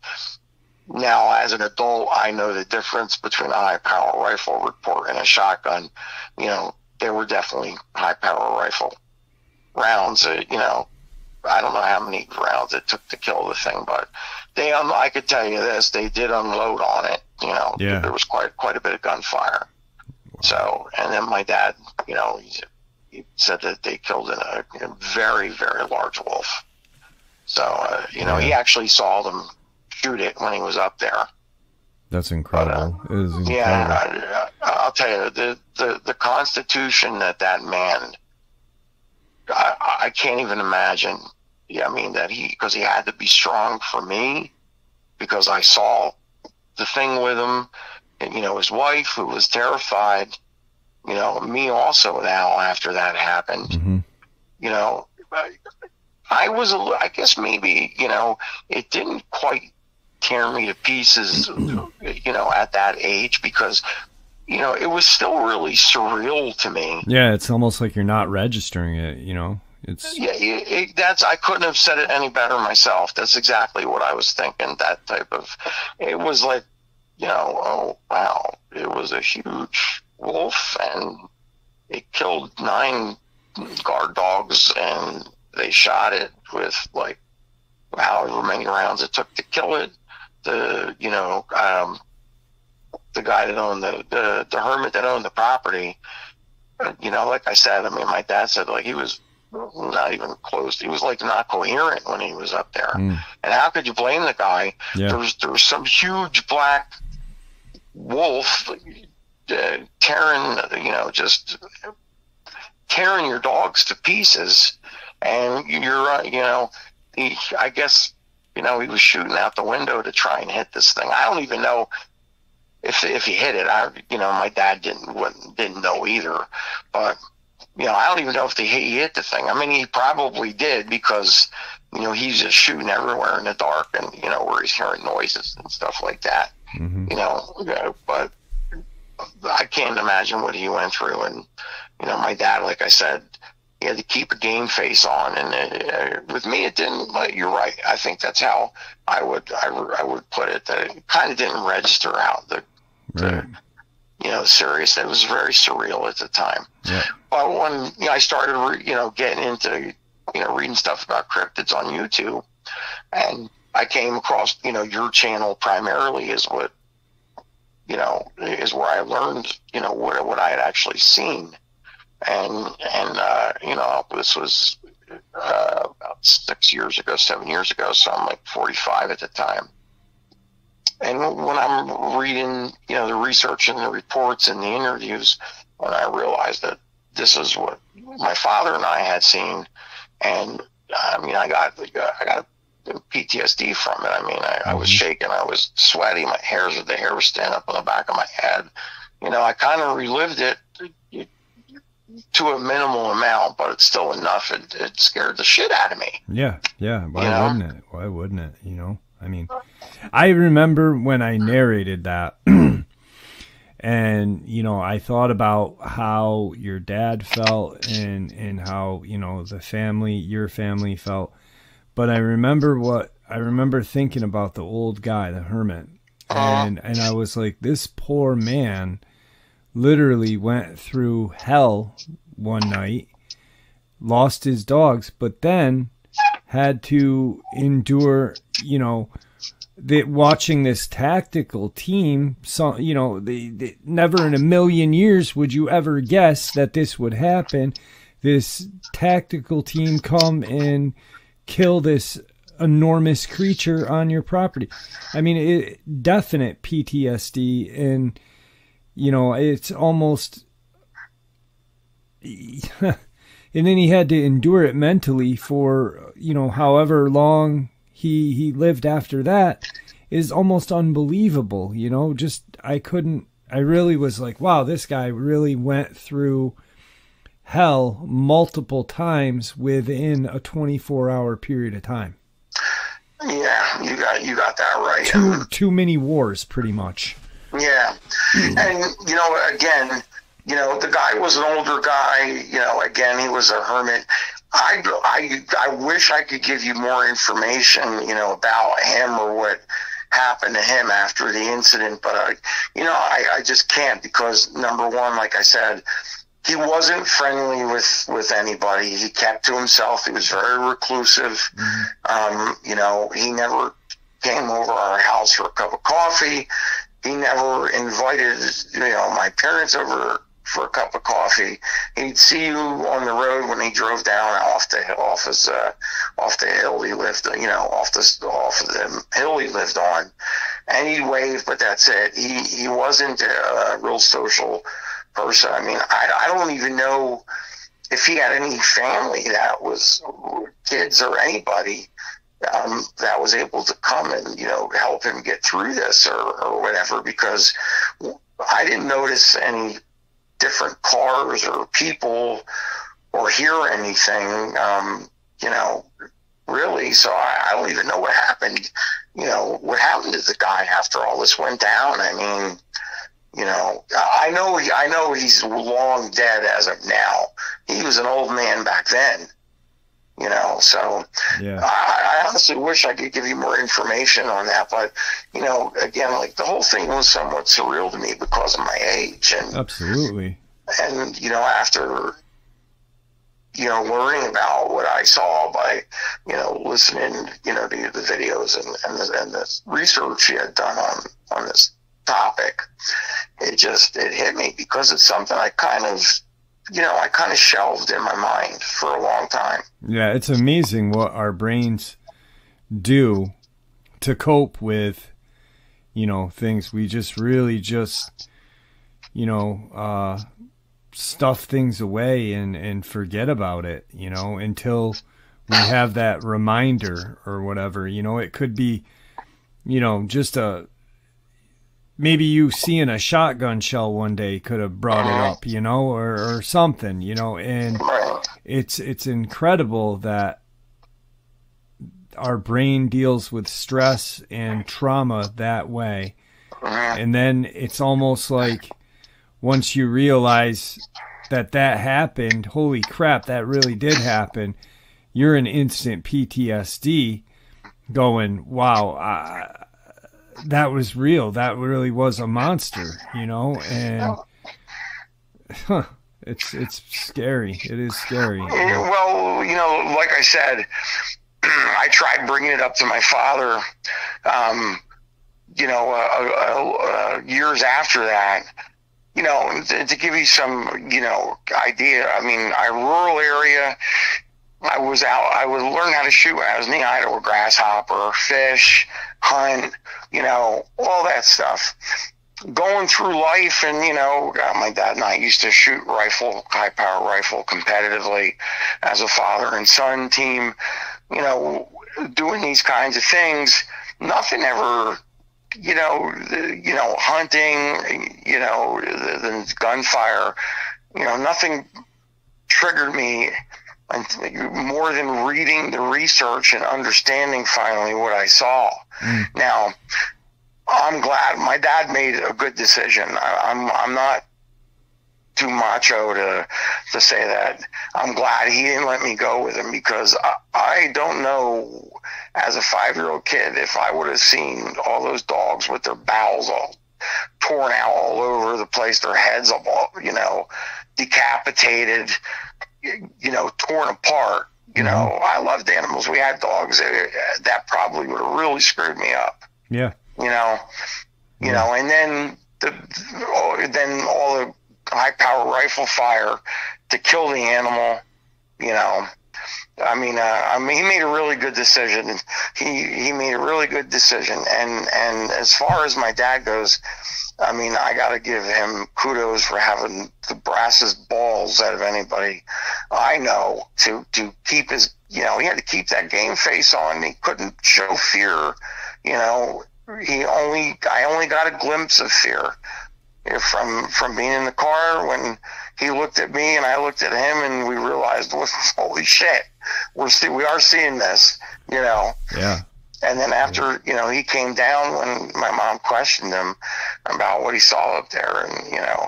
now as an adult, I know the difference between a high power rifle report and a shotgun. You know, they were definitely high power rifle rounds. Uh, you know, I don't know how many rounds it took to kill the thing, but they, um, I could tell you this, they did unload on it. You know, Yeah. there was quite quite a bit of gunfire. So, and then my dad, you know, he, he said that they killed a, a very very large wolf. So, uh, you know, he actually saw them shoot it when he was up there. That's incredible. it is incredible. Yeah, I, I'll tell you the, the the constitution that that man. I, I can't even imagine. Yeah, I mean that he because he had to be strong for me because I saw the thing with him, and you know his wife who was terrified. You know me also now after that happened. hmm You know, I, I was a I guess maybe you know it didn't quite tear me to pieces. You know at that age because you know it was still really surreal to me. Yeah, it's almost like you're not registering it. You know, it's Yeah, it, it, that's I couldn't have said it any better myself. That's exactly what I was thinking. That type of, it was like, you know, oh wow, it was a huge wolf, and it killed nine guard dogs, and they shot it with like however many rounds it took to kill it. The you know, um, the guy that owned the the, the hermit that owned the property. You know, like I said, I mean, my dad said like he was not even close. He was like not coherent when he was up there. Mm. And how could you blame the guy? yeah, There was there was some huge black wolf uh, tearing, you know, just tearing your dogs to pieces, and you're, uh, you know, he, I guess, you know, he was shooting out the window to try and hit this thing. I don't even know if if he hit it. I, you know, my dad didn't wouldn't, didn't know either, but you know, I don't even know if he hit, he hit the thing. I mean, he probably did because you know he's just shooting everywhere in the dark, and you know where he's hearing noises and stuff like that. hmm You know, uh, but I can't imagine what he went through. And you know, my dad, like I said, he had to keep a game face on, and uh, with me, it didn't. Like, you're right. I think that's how I would I, would- I would put it. That it kind of didn't register out the right. You know serious. It was very surreal at the time. Yeah. But when you know, I started, re- you know, getting into, you know, reading stuff about cryptids on YouTube, and I came across, you know, your channel primarily is what, you know, is where I learned, you know, what what I had actually seen, and and uh, you know, this was uh, about six years ago, seven years ago, so I'm like 45 at the time. And when I'm reading, you know, the research and the reports and the interviews, when I realized that this is what my father and I had seen, and I mean, I got I got PTSD from it. I mean, I, I was Mhm. shaking, I was sweaty, my hairs, the hair was standing up on the back of my head. You know, I kind of relived it to a minimal amount, but it's still enough. It, it scared the shit out of me. Yeah, yeah. Why You wouldn't it? Why wouldn't it? You know, I mean, I remember when I narrated that, <clears throat> and you know, I thought about how your dad felt and and how you know the family, your family felt. But I remember what I remember thinking about the old guy, the hermit, and and I was like, this poor man, literally went through hell one night, lost his dogs, but then had to endure, you know, the, watching this tactical team. So, you know, never in a million years would you ever guess that this would happen. This tactical team come and kill this enormous creature on your property. I mean, it, definite PTSD, and you know, it's almost <laughs> and then he had to endure it mentally for you know however long he he lived after that is almost unbelievable you know? Just i couldn't i really was like wow this guy really went through hell multiple times within a 24 hour period of time. Yeah you got you got that right. Too too many wars pretty much. Yeah. Hmm. And you know again you know, the guy was an older guy. You know, again, he was a hermit. I, I, I wish I could give you more information, you know, about him or what happened to him after the incident, but I, you know, I, I just can't because number one, like I said, he wasn't friendly with with anybody. He kept to himself. He was very reclusive. Mm-hmm. Um, you know, he never came over our house for a cup of coffee. He never invited, you know, my parents over for a cup of coffee. He'd see you on the road when he drove down off the off his uh, off the hill he lived, you know, off the off the hill he lived on, and he'd wave, but that's it. He he wasn't a real social person. I mean, I I don't even know if he had any family that was kids or anybody. Um, that was able to come and you know help him get through this or, or whatever because I didn't notice any different cars or people or hear anything, um, you know, really. So I, I don't even know what happened. You know, what happened to the guy after all this went down? I mean, you know, I know he, I know he's long dead as of now. He was an old man back then. You know, so yeah. I, I honestly wish I could give you more information on that, but you know, again, like the whole thing was somewhat surreal to me because of my age and absolutely. And you know, after you know, learning about what I saw by, you know, listening, you know, to the videos and, and the, and the research he had done on, on this topic, it just, it hit me because it's something I kind of, you know, I kind of shelved in my mind for a long time. Yeah, it's amazing what our brains do to cope with, you know, things. We just really just, you know, uh, stuff things away and, and forget about it, you know, until we have that reminder or whatever. You know, it could be, you know, just a maybe you seeing a shotgun shell one day could have brought it mm-hmm. up, you know, or, or something, you know, and it's it's incredible that our brain deals with stress and trauma that way. Mm-hmm. And then it's almost like once you realize that that happened, holy crap, that really did happen, you're an instant PTSD going, wow, that was real. That really was a monster, you know, and huh, it's it's scary. It is scary. Well, you know, like I said, <clears throat> I tried bringing it up to my father. Um, you know, uh, uh, uh, years after that, you know, to, to give you some, you know, idea. I mean, our rural area, I was out, I would learn how to shoot I was knee high to a grasshopper, fish, hunt, you know, all that stuff. Going through life, and you know, my dad and I used to shoot rifle, high power rifle competitively as a father and son team, you know, doing these kinds of things. Nothing ever you know, you know, hunting, you know, the, the gunfire, you know, nothing triggered me more than reading the research and understanding finally what I saw. Mm. Now, I'm glad my dad made a good decision. I, I'm I'm not too macho to to say that. I'm glad he didn't let me go with him because I, I don't know as a five year old kid if I would have seen all those dogs with their bowels all torn out all over the place, their heads all you know decapitated, you know torn apart. You know, mm-hmm. I loved animals. We had dogs. That probably would have really screwed me up. Yeah. You know, you yeah. know, and then the then all the high power rifle fire to kill the animal. You know, I mean, uh, I mean, he made a really good decision. He he made a really good decision. And and as far as my dad goes, I mean, I got to give him kudos for having the brassest balls out of anybody I know to to keep his you know he had to keep that game face on. He couldn't show fear. You know, he only I only got a glimpse of fear from from being in the car when he looked at me and I looked at him and we realized, well, <laughs> holy shit, we're see, we are seeing this, you know. Yeah. And then after, you know, he came down when my mom questioned him about what he saw up there, and you know,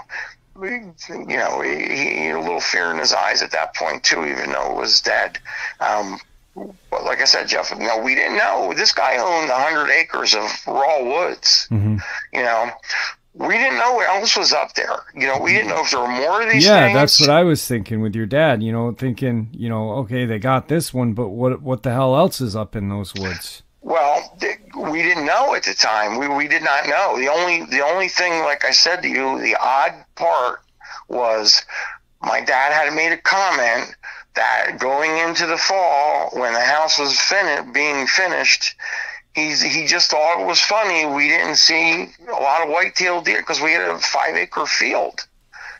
we, you know, he, he had a little fear in his eyes at that point too, even though it was dead. Um, but like I said, Jeff, you know, we didn't know this guy owned hundred acres of raw woods. Mm-hmm. You know, we didn't know what else was up there. You know, we didn't know if there were more of these. Yeah, things. that's what I was thinking with your dad. You know, thinking, you know, okay, they got this one, but what what the hell else is up in those woods? Well, we didn't know at the time. We we did not know. The only the only thing, like I said to you, the odd part was my dad had made a comment that going into the fall when the house was being finished, he's he just thought it was funny. We didn't see a lot of white-tailed deer because we had a five-acre field,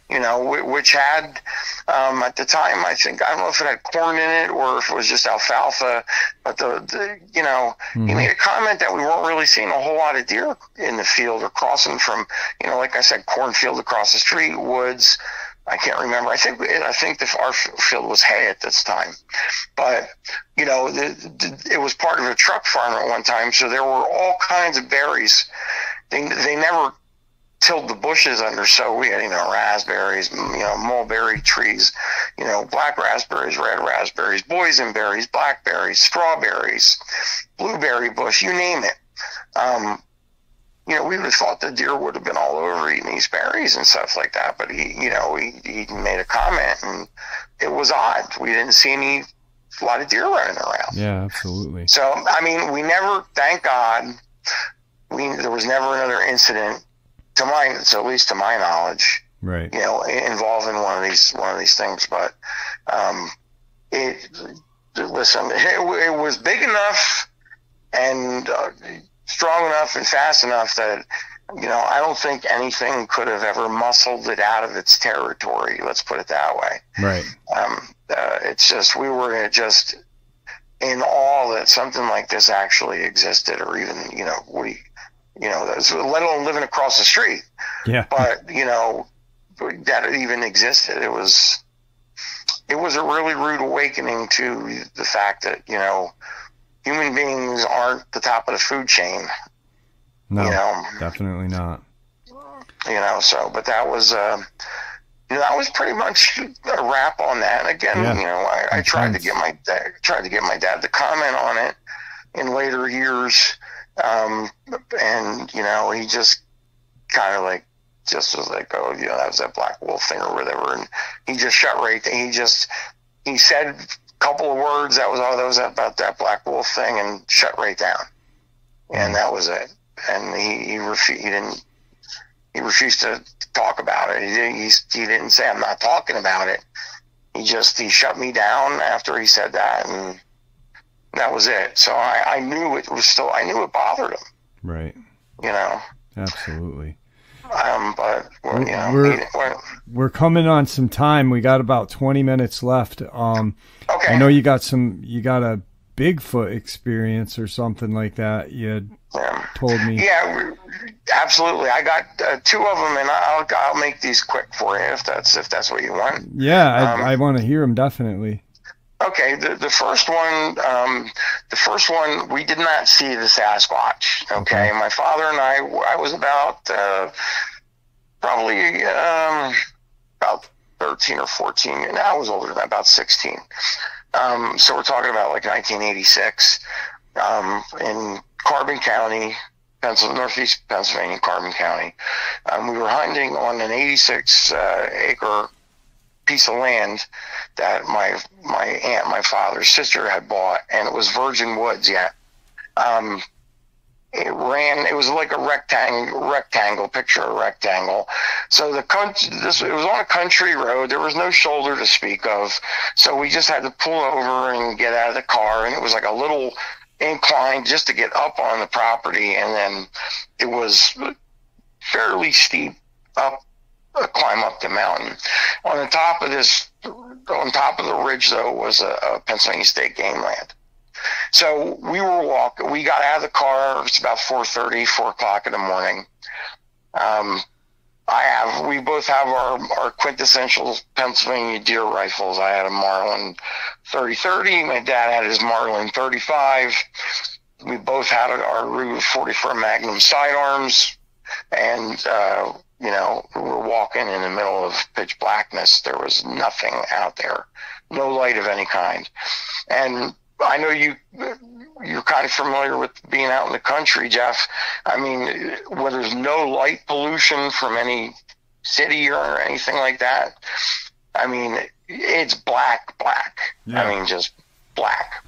you know, which had um, at the time I think I don't know if it had corn in it or if it was just alfalfa, but the, the you know mm-hmm. he made a comment that we weren't really seeing a whole lot of deer in the field or crossing from you know like I said cornfield across the street, woods. I can't remember. I think I think the, our field was hay at this time, but you know, the, the, it was part of a truck farm at one time, so there were all kinds of berries. They they never tilled the bushes under, so we had you know raspberries, you know mulberry trees, you know black raspberries, red raspberries, boysenberries, blackberries, strawberries, blueberry bush, you name it. Um, you know, we would have thought the deer would have been all over eating these berries and stuff like that. But he, you know, he, he made a comment and it was odd. We didn't see any, a lot of deer running around. Yeah, absolutely. So, I mean, we never, thank God, we, there was never another incident to my, so at least to my knowledge, right. You know, involving one of these, one of these things. But, um, it, listen, it, it was big enough and, uh, strong enough and fast enough that you know I don't think anything could have ever muscled it out of its territory. Let's put it that way. Right. Um, uh, it's just we were just in awe that something like this actually existed, or even you know we, you know, let alone living across the street. Yeah. But you know that it even existed. It was it was a really rude awakening to the fact that you know human beings aren't the top of the food chain. No, you know? definitely not. You know, so but that was, uh, you know, that was pretty much <laughs> a wrap on that. And again, yeah. you know, I, I tried sense. to get my dad, tried to get my dad to comment on it in later years, um, and you know, he just kind of like just was like, oh, you know, that was that black wolf thing or whatever, and he just shut right. He just he said a couple of words. That was all that was about that Black Wolf thing, and shut right down. And that was it. And he he, refu- he didn't he refused to talk about it. He didn't, he, he didn't say I'm not talking about it. He just he shut me down after he said that, and that was it. So I, I knew it was still I knew it bothered him. Right. You know. Absolutely. Um, but well, you know, we're, we're, we're coming on some time. We got about twenty minutes left. Um, okay. I know you got some. You got a Bigfoot experience or something like that. You had yeah. told me. Yeah, absolutely. I got uh, two of them, and I'll I'll make these quick for you if that's if that's what you want. Yeah, I, um, I want to hear them definitely. Okay, the, the first one, um, the first one, we did not see the Sasquatch. Okay, okay. my father and I, I was about uh, probably um, about thirteen or fourteen, and I was older than that, about sixteen. Um, so we're talking about like 1986 um, in Carbon County, Pennsylvania, Northeast Pennsylvania, Carbon County. Um, we were hunting on an 86 uh, acre piece of land that my my aunt, my father's sister had bought, and it was virgin woods yet. Um, it ran. It was like a rectangle, rectangle picture, a rectangle. So the country, this it was on a country road. There was no shoulder to speak of. So we just had to pull over and get out of the car, and it was like a little incline just to get up on the property, and then it was fairly steep up climb up the mountain. On the top of this, on top of the ridge, though, was a, a Pennsylvania State game land. So we were walking. We got out of the car. It's about 4:30, 4 o'clock in the morning. Um, I have. We both have our, our quintessential Pennsylvania deer rifles. I had a Marlin 30-30. My dad had his Marlin 35. We both had our Ruger 44 Magnum sidearms, and uh, you know, we were walking in the middle of pitch blackness. There was nothing out there, no light of any kind, and I know you you're kind of familiar with being out in the country, Jeff. I mean, where there's no light pollution from any city or anything like that. I mean, it's black, black. Yeah. I mean, just black.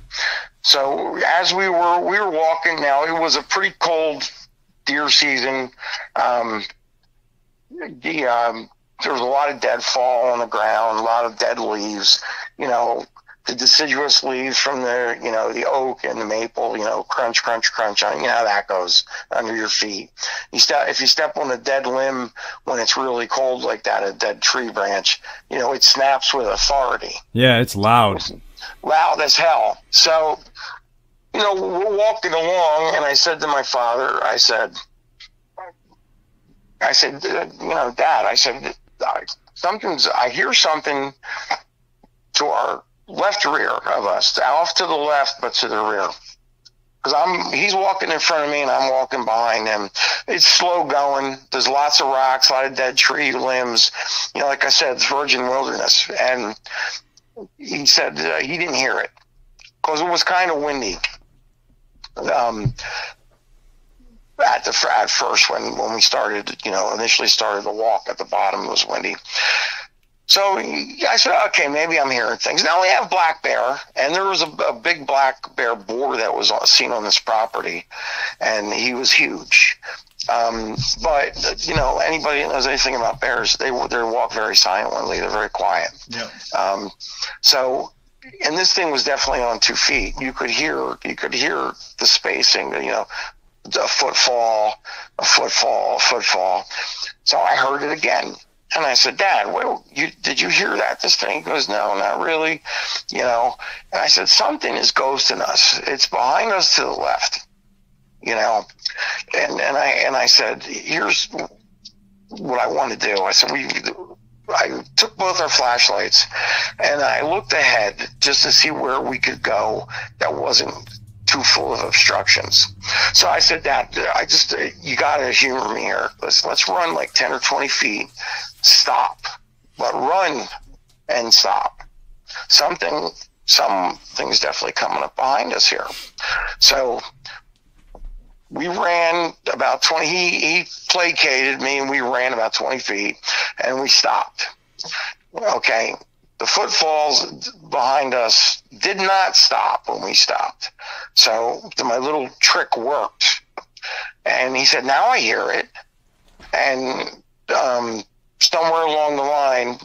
So as we were we were walking, now it was a pretty cold deer season. Um, the um, there was a lot of deadfall on the ground, a lot of dead leaves. You know, the deciduous leaves from the you know the oak and the maple you know crunch crunch crunch on you know how that goes under your feet. You step if you step on a dead limb when it's really cold like that a dead tree branch you know it snaps with authority. Yeah it's loud. It's loud as hell. So you know we're walking along and i said to my father i said i said you know dad i said something's i hear something to our left rear of us, off to the left, but to the rear. Because I'm, he's walking in front of me and I'm walking behind him. It's slow going. There's lots of rocks, a lot of dead tree limbs. You know, like I said, it's virgin wilderness. And he said uh, he didn't hear it because it was kind of windy. Um, at the at first when when we started, you know, initially started the walk at the bottom it was windy. So I said, okay, maybe I'm hearing things. Now we have black bear, and there was a, a, big black bear boar that was seen on this property, and he was huge. Um, but you know, anybody that knows anything about bears, they they walk very silently. They're very quiet. Yeah. Um, so, and this thing was definitely on two feet. You could hear you could hear the spacing. You know, a footfall, a footfall, a footfall. So I heard it again and I said, Dad, you, did you hear that? This thing? Goes, No, not really. You know, and I said, Something is ghosting us. It's behind us to the left. You know, and and I and I said, Here's what I want to do. I said, We. I took both our flashlights and I looked ahead just to see where we could go that wasn't too full of obstructions. So I said, "That I just, you got to humor me here. Let's, let's run like 10 or 20 feet, stop, but run and stop. Something, something's definitely coming up behind us here. So we ran about 20, he, he placated me and we ran about 20 feet and we stopped. Okay the footfalls behind us did not stop when we stopped. So my little trick worked. And he said, now I hear it. And um, somewhere along the line,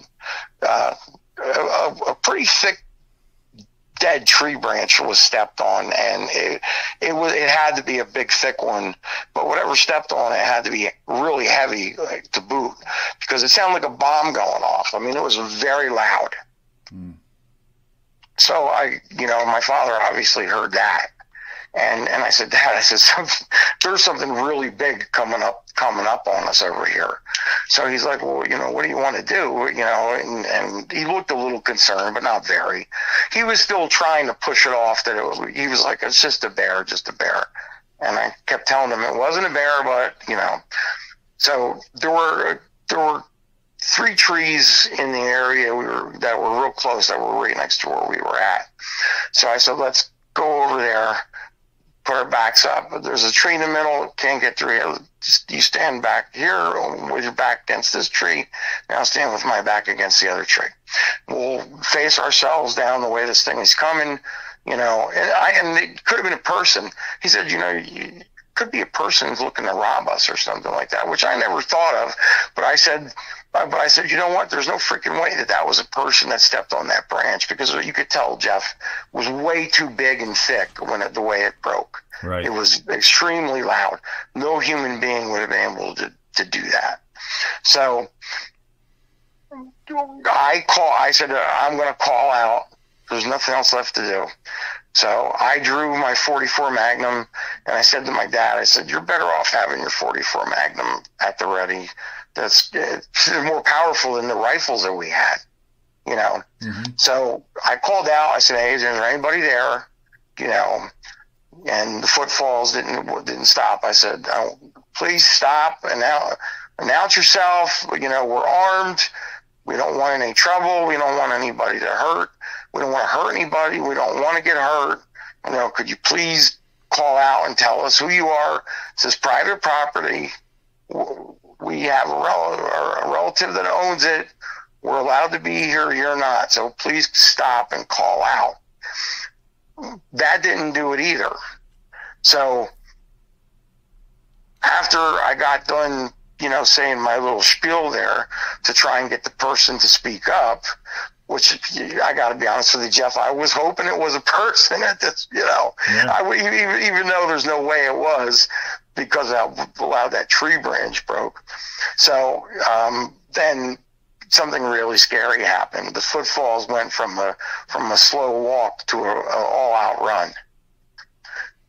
uh, a, a, pretty thick dead tree branch was stepped on and it, it was it had to be a big thick one but whatever stepped on it had to be really heavy like, to boot because it sounded like a bomb going off i mean it was very loud mm. So i you know my father obviously heard that and and I said, Dad, I said, there's something really big coming up coming up on us over here. So he's like, well, you know, what do you want to do? You know, and, and he looked a little concerned, but not very. He was still trying to push it off that it was, he was like, it's just a bear, just a bear. And I kept telling him it wasn't a bear, but you know, so there were there were three trees in the area we were that were real close that were right next to where we were at. So I said, let's go over there put our backs up. There's a tree in the middle, can't get through you stand back here with your back against this tree. Now stand with my back against the other tree. We'll face ourselves down the way this thing is coming. You know, and I and it could have been a person. He said, you know, you, could be a person who's looking to rob us or something like that, which I never thought of. But I said, but I said, you know what? There's no freaking way that that was a person that stepped on that branch because you could tell Jeff was way too big and thick when it, the way it broke. Right. It was extremely loud. No human being would have been able to, to do that. So I call. I said uh, I'm going to call out. There's nothing else left to do. So I drew my 44 Magnum, and I said to my dad, I said, "You're better off having your 44 Magnum at the ready. That's more powerful than the rifles that we had." You know. Mm-hmm. So I called out. I said, "Hey, is there anybody there?" You know, and the footfalls didn't didn't stop. I said, oh, "Please stop and now announce yourself. You know, we're armed. We don't want any trouble. We don't want anybody to hurt. We don't want to hurt anybody. We don't want to get hurt. You know, could you please call out and tell us who you are? This is private property. We have a, rel- a relative that owns it. We're allowed to be here. You're not. So please stop and call out. That didn't do it either. So after I got done you know, saying my little spiel there to try and get the person to speak up, which I got to be honest with you, Jeff, I was hoping it was a person at this, you know, yeah. I, even, even though there's no way it was because how loud that tree branch broke. So um, then something really scary happened. The footfalls went from a from a slow walk to a, a all out run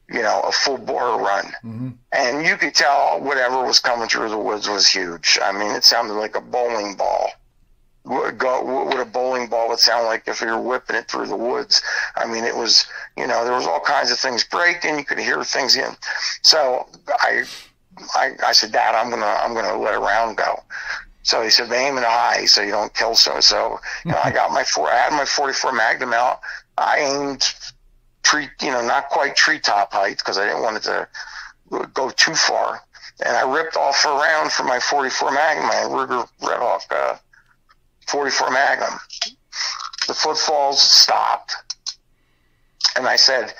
you know, a full bore run. Mm-hmm. And you could tell whatever was coming through the woods was huge. I mean, it sounded like a bowling ball. What, what a bowling ball would sound like if you were whipping it through the woods. I mean, it was, you know, there was all kinds of things breaking. You could hear things in. So I, I, I said, Dad, I'm gonna, I'm gonna let a round go. So he said, aim it high so you don't kill so. So you know, I got my four, I had my 44 Magnum out. I aimed tree, you know, not quite treetop height because I didn't want it to go too far. And I ripped off a round for my 44 Magnum, my Ruger Redhawk uh, 44 Magnum. The footfalls stopped, and I said,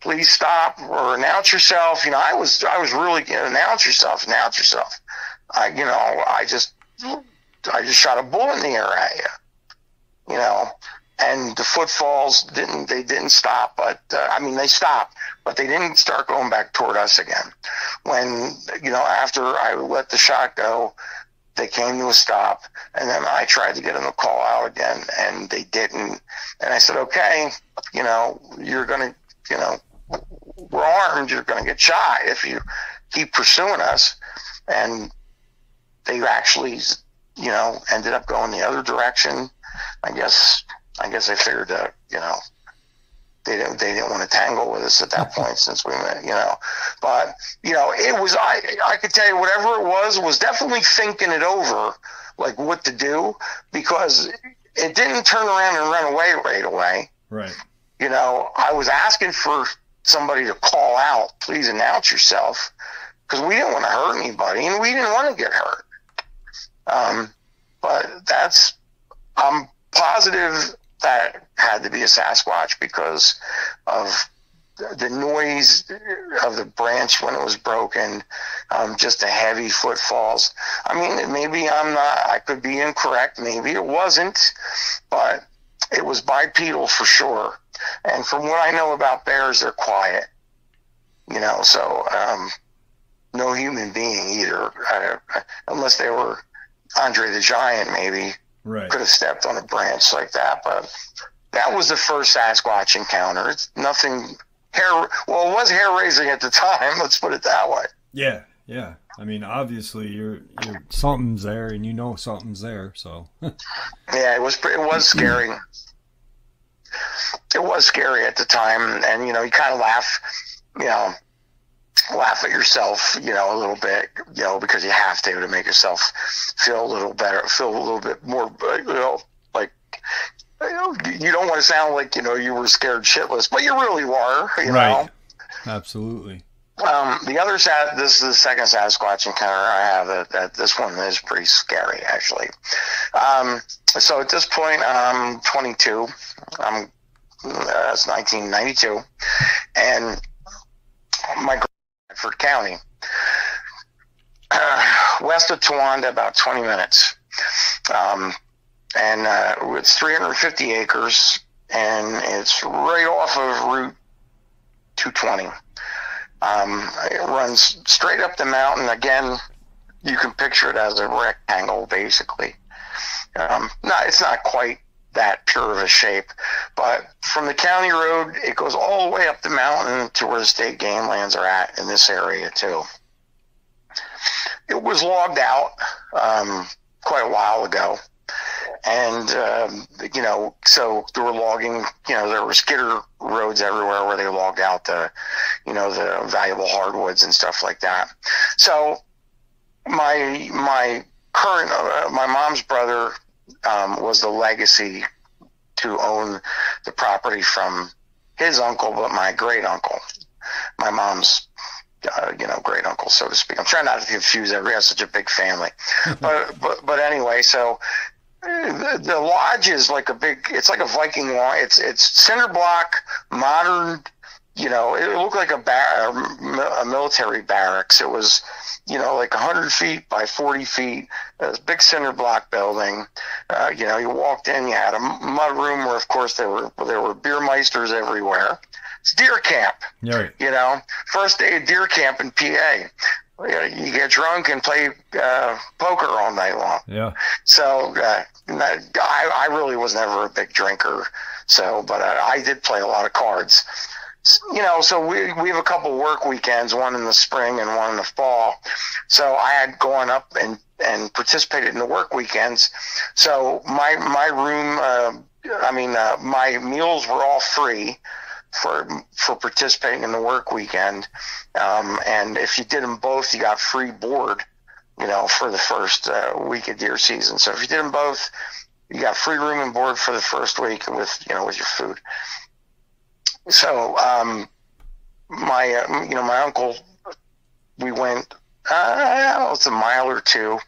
"Please stop or announce yourself." You know, I was I was really you know, announce yourself, announce yourself. I you know I just I just shot a bullet in the air at you. You know, and the footfalls didn't they didn't stop but uh, i mean they stopped but they didn't start going back toward us again when you know after i let the shot go they came to a stop and then i tried to get them to call out again and they didn't. And i said okay you know you're gonna you know we're armed. You're gonna get shot if you keep pursuing us. And they actually you know ended up going the other direction. I guess I guess I figured that you know they didn't they didn't want to tangle with us at that <laughs> point since we met, you know. But you know, it was I I could tell you whatever it was was definitely thinking it over, like what to do because it didn't turn around and run away right away. Right. You know, I was asking for somebody to call out, please announce yourself, because we didn't want to hurt anybody and we didn't want to get hurt. Um, but that's I'm positive that had to be a Sasquatch because of the noise of the branch when it was broken, um, just the heavy footfalls. I mean, maybe I'm not, I could be incorrect. Maybe it wasn't, but it was bipedal for sure. And from what I know about bears, they're quiet, you know, so um, no human being either, uh, unless they were Andre the Giant, maybe right. could have stepped on a branch like that. But that was the first Sasquatch encounter. It's nothing hair. Well, it was hair raising at the time. <laughs> Let's put it that way. Yeah, yeah. I mean, obviously, you're, you're something's there, and you know something's there. So. <laughs> yeah, it was it was scary. It was scary at the time, and you know, you kind of laugh, you know, laugh at yourself, you know, a little bit, you know, because you have to to make yourself feel a little better, feel a little bit more, uh, you know, like you, know, you don't want to sound like you know you were scared shitless, but you really were, you right. know. Absolutely. Um, the other sad, this is the second Sasquatch encounter I have. That, that this one is pretty scary, actually. Um, so at this point, I'm 22. I'm uh, it's 1992, and my Bradford County. Uh, west of Towanda, about 20 minutes. Um, and uh, it's 350 acres, and it's right off of Route 220. Um, it runs straight up the mountain. Again, you can picture it as a rectangle, basically. Um, not, it's not quite that pure of a shape, but from the county road, it goes all the way up the mountain to where the state game lands are at in this area too. It was logged out um, quite a while ago, and um, you know, so they were logging. You know, there were skidder roads everywhere where they logged out the, you know, the valuable hardwoods and stuff like that. So my my current uh, my mom's brother um, was the legacy to own the property from his uncle, but my great uncle, my mom's, uh, you know, great uncle, so to speak. I'm trying not to confuse everybody. has such a big family, <laughs> but but but anyway, so the, the lodge is like a big. It's like a Viking lodge. It's it's cinder block, modern. You know, it looked like a, bar, a military barracks. It was you know, like 100 feet by 40 feet, a big cinder block building. Uh, you know, you walked in, you had a mud room where, of course, there were there were beer meisters everywhere. It's deer camp. Right. You know, first day of deer camp in PA. You get drunk and play uh, poker all night long. Yeah. So uh, I, I really was never a big drinker. So, but I, I did play a lot of cards you know, so we we have a couple work weekends, one in the spring and one in the fall. So I had gone up and and participated in the work weekends. So my my room, uh, I mean, uh, my meals were all free for for participating in the work weekend. Um, and if you did them both, you got free board. You know, for the first uh, week of deer season. So if you did them both, you got free room and board for the first week with you know with your food. So, um, my, uh, you know, my uncle, we went, uh, I don't know, it's a mile or two.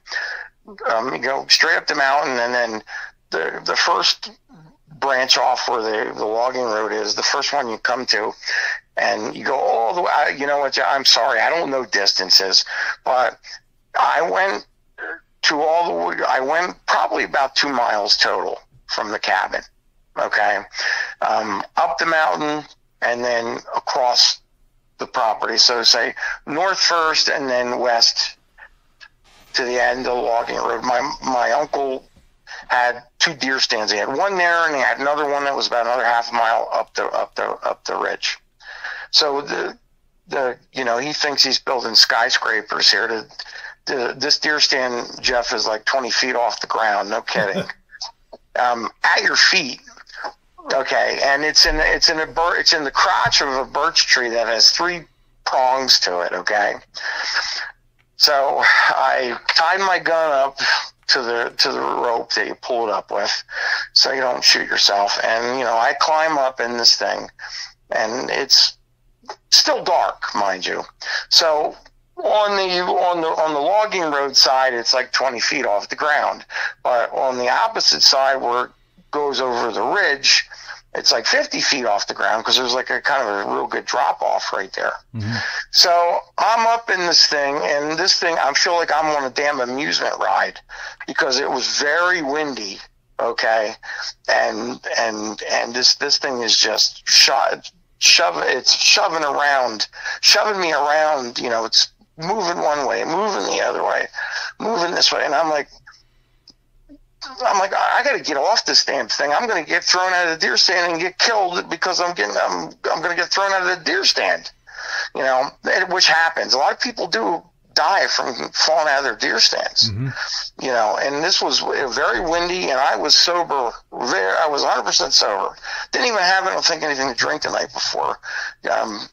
Um, you go straight up the mountain, and then the the first branch off where the the logging road is, the first one you come to, and you go all the way. You know what? I'm sorry, I don't know distances, but I went to all the. I went probably about two miles total from the cabin okay, um, up the mountain and then across the property. So say north first and then west to the end of the logging road. My my uncle had two deer stands. He had one there and he had another one that was about another half mile up the up the up the ridge. So the the you know he thinks he's building skyscrapers here. To, the, this deer stand, Jeff, is like 20 feet off the ground. No kidding. <laughs> um, at your feet Okay, and it's in it's in a bir- it's in the crotch of a birch tree that has three prongs to it. Okay, so I tied my gun up to the to the rope that you pull it up with, so you don't shoot yourself. And you know, I climb up in this thing, and it's still dark, mind you. So on the on the on the logging road side, it's like 20 feet off the ground, but on the opposite side where it goes over the ridge, it's like 50 feet off the ground because there's like a kind of a real good drop off right there. Mm-hmm. So I'm up in this thing, and this thing, I feel like I'm on a damn amusement ride because it was very windy. Okay, and and and this this thing is just shot shove it's shoving around, shoving me around. You know, it's moving one way, moving the other way, moving this way, and I'm like, I'm like, I got to get off this damn thing. I'm going to get thrown out of the deer stand and get killed because I'm getting, I'm, I'm going to get thrown out of the deer stand. You know, which happens. A lot of people do die from falling out of their deer stands. Mm-hmm. You know, and this was very windy, and I was sober. Very, I was 100 percent sober. Didn't even have, I don't think, anything to drink the night before. Um,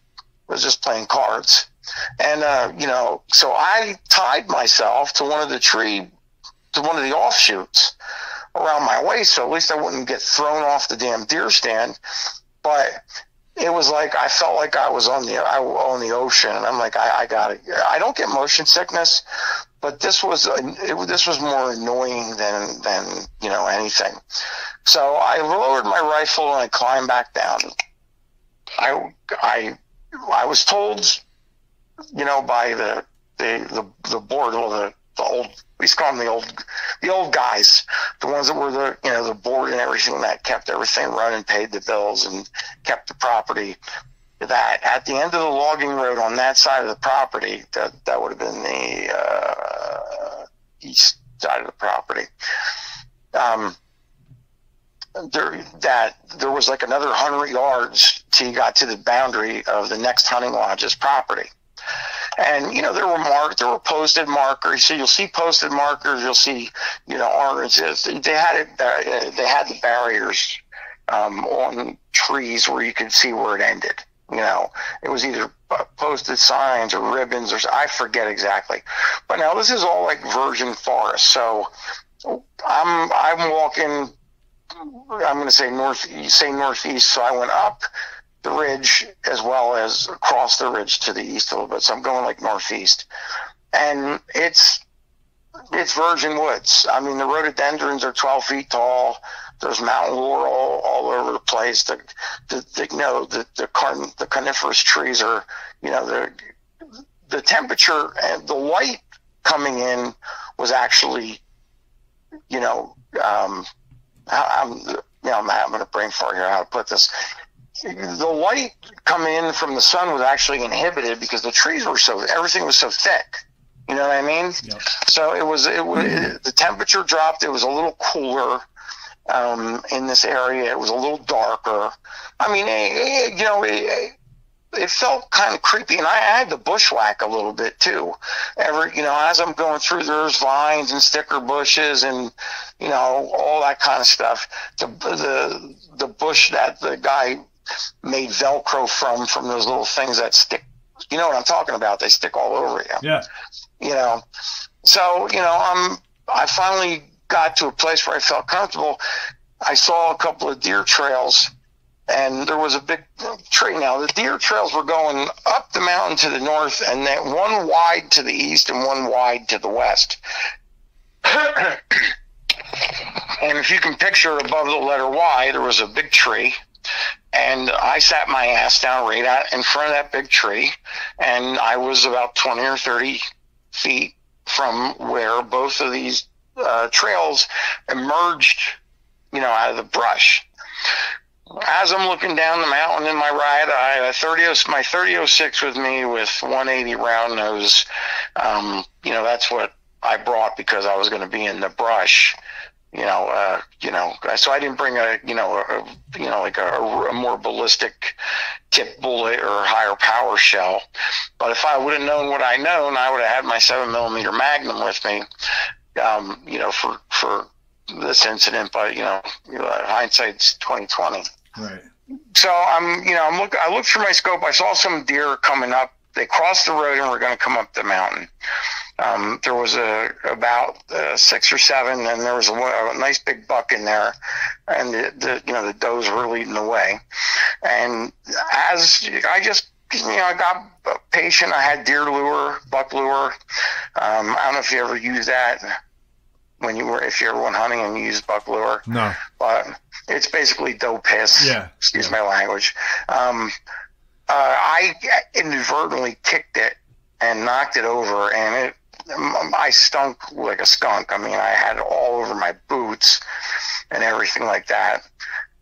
was just playing cards. And, uh, you know, so I tied myself to one of the tree to one of the offshoots around my waist, so at least I wouldn't get thrown off the damn deer stand. But it was like I felt like I was on the I, on the ocean, and I'm like I, I got it. I don't get motion sickness, but this was it, this was more annoying than than you know anything. So I lowered my rifle and I climbed back down. I I I was told, you know, by the the the, the board, well, the the old we call them the old the old guys, the ones that were the you know the board and everything that kept everything running, paid the bills, and kept the property. That at the end of the logging road on that side of the property, that that would have been the uh, east side of the property. um, there that there was like another hundred yards till you got to the boundary of the next hunting lodge's property. And you know there were marked, there were posted markers. So you'll see posted markers. You'll see, you know, oranges. They had it. Uh, they had the barriers um, on trees where you could see where it ended. You know, it was either posted signs or ribbons or I forget exactly. But now this is all like virgin forest. So I'm I'm walking. I'm going to say north, say northeast. So I went up the ridge as well as across the ridge to the east a little bit. So I'm going like northeast, and it's it's virgin woods. I mean, the rhododendrons are 12 feet tall. There's mountain laurel all over the place. The, the, the you know, the the, carn, the coniferous trees are, you know, the the temperature and the light coming in was actually, you know, um, I'm, you know, I'm having a brain fart here. How to put this? The light coming in from the sun was actually inhibited because the trees were so everything was so thick. You know what I mean? Yep. So it was it was mm-hmm. the temperature dropped. It was a little cooler um, in this area. It was a little darker. I mean, it, it, you know, it, it felt kind of creepy, and I had to bushwhack a little bit too. Every, you know, as I'm going through, there's vines and sticker bushes, and you know, all that kind of stuff. The the the bush that the guy made Velcro from, from those little things that stick. You know what I'm talking about? They stick all over you. Yeah. You know, so you know, I'm. I finally got to a place where I felt comfortable. I saw a couple of deer trails and there was a big tree. Now the deer trails were going up the mountain to the north, and then one wide to the east and one wide to the west. <clears throat> and if you can picture above the letter Y, there was a big tree, and I sat my ass down right out in front of that big tree, and I was about twenty or thirty feet from where both of these uh, trails emerged, you know, out of the brush as I'm looking down the mountain in my ride, I had a 30, my 3006 with me with 180 round nose. Um, you know, that's what I brought because I was going to be in the brush. You know, uh, you know, so I didn't bring a, you know, a, you know, like a, a more ballistic tip bullet or higher power shell. But if I would have known what I known, I would have had my seven millimeter Magnum with me. Um, you know, for for this incident, but you know, hindsight's twenty twenty. Right. So I'm, you know, I'm look. I looked through my scope. I saw some deer coming up. They crossed the road and were going to come up the mountain. Um, there was a about uh, six or seven, and there was a, a, nice big buck in there, and the, the you know the does were leading the way. And as I just you know, I got patient. I had deer lure, buck lure. Um, I don't know if you ever use that when you were if you ever went hunting and you used buck lure. No. But it's basically doe piss. Yeah. Excuse yeah. my language. Um, uh, I inadvertently kicked it and knocked it over, and it I stunk like a skunk. I mean, I had it all over my boots and everything like that.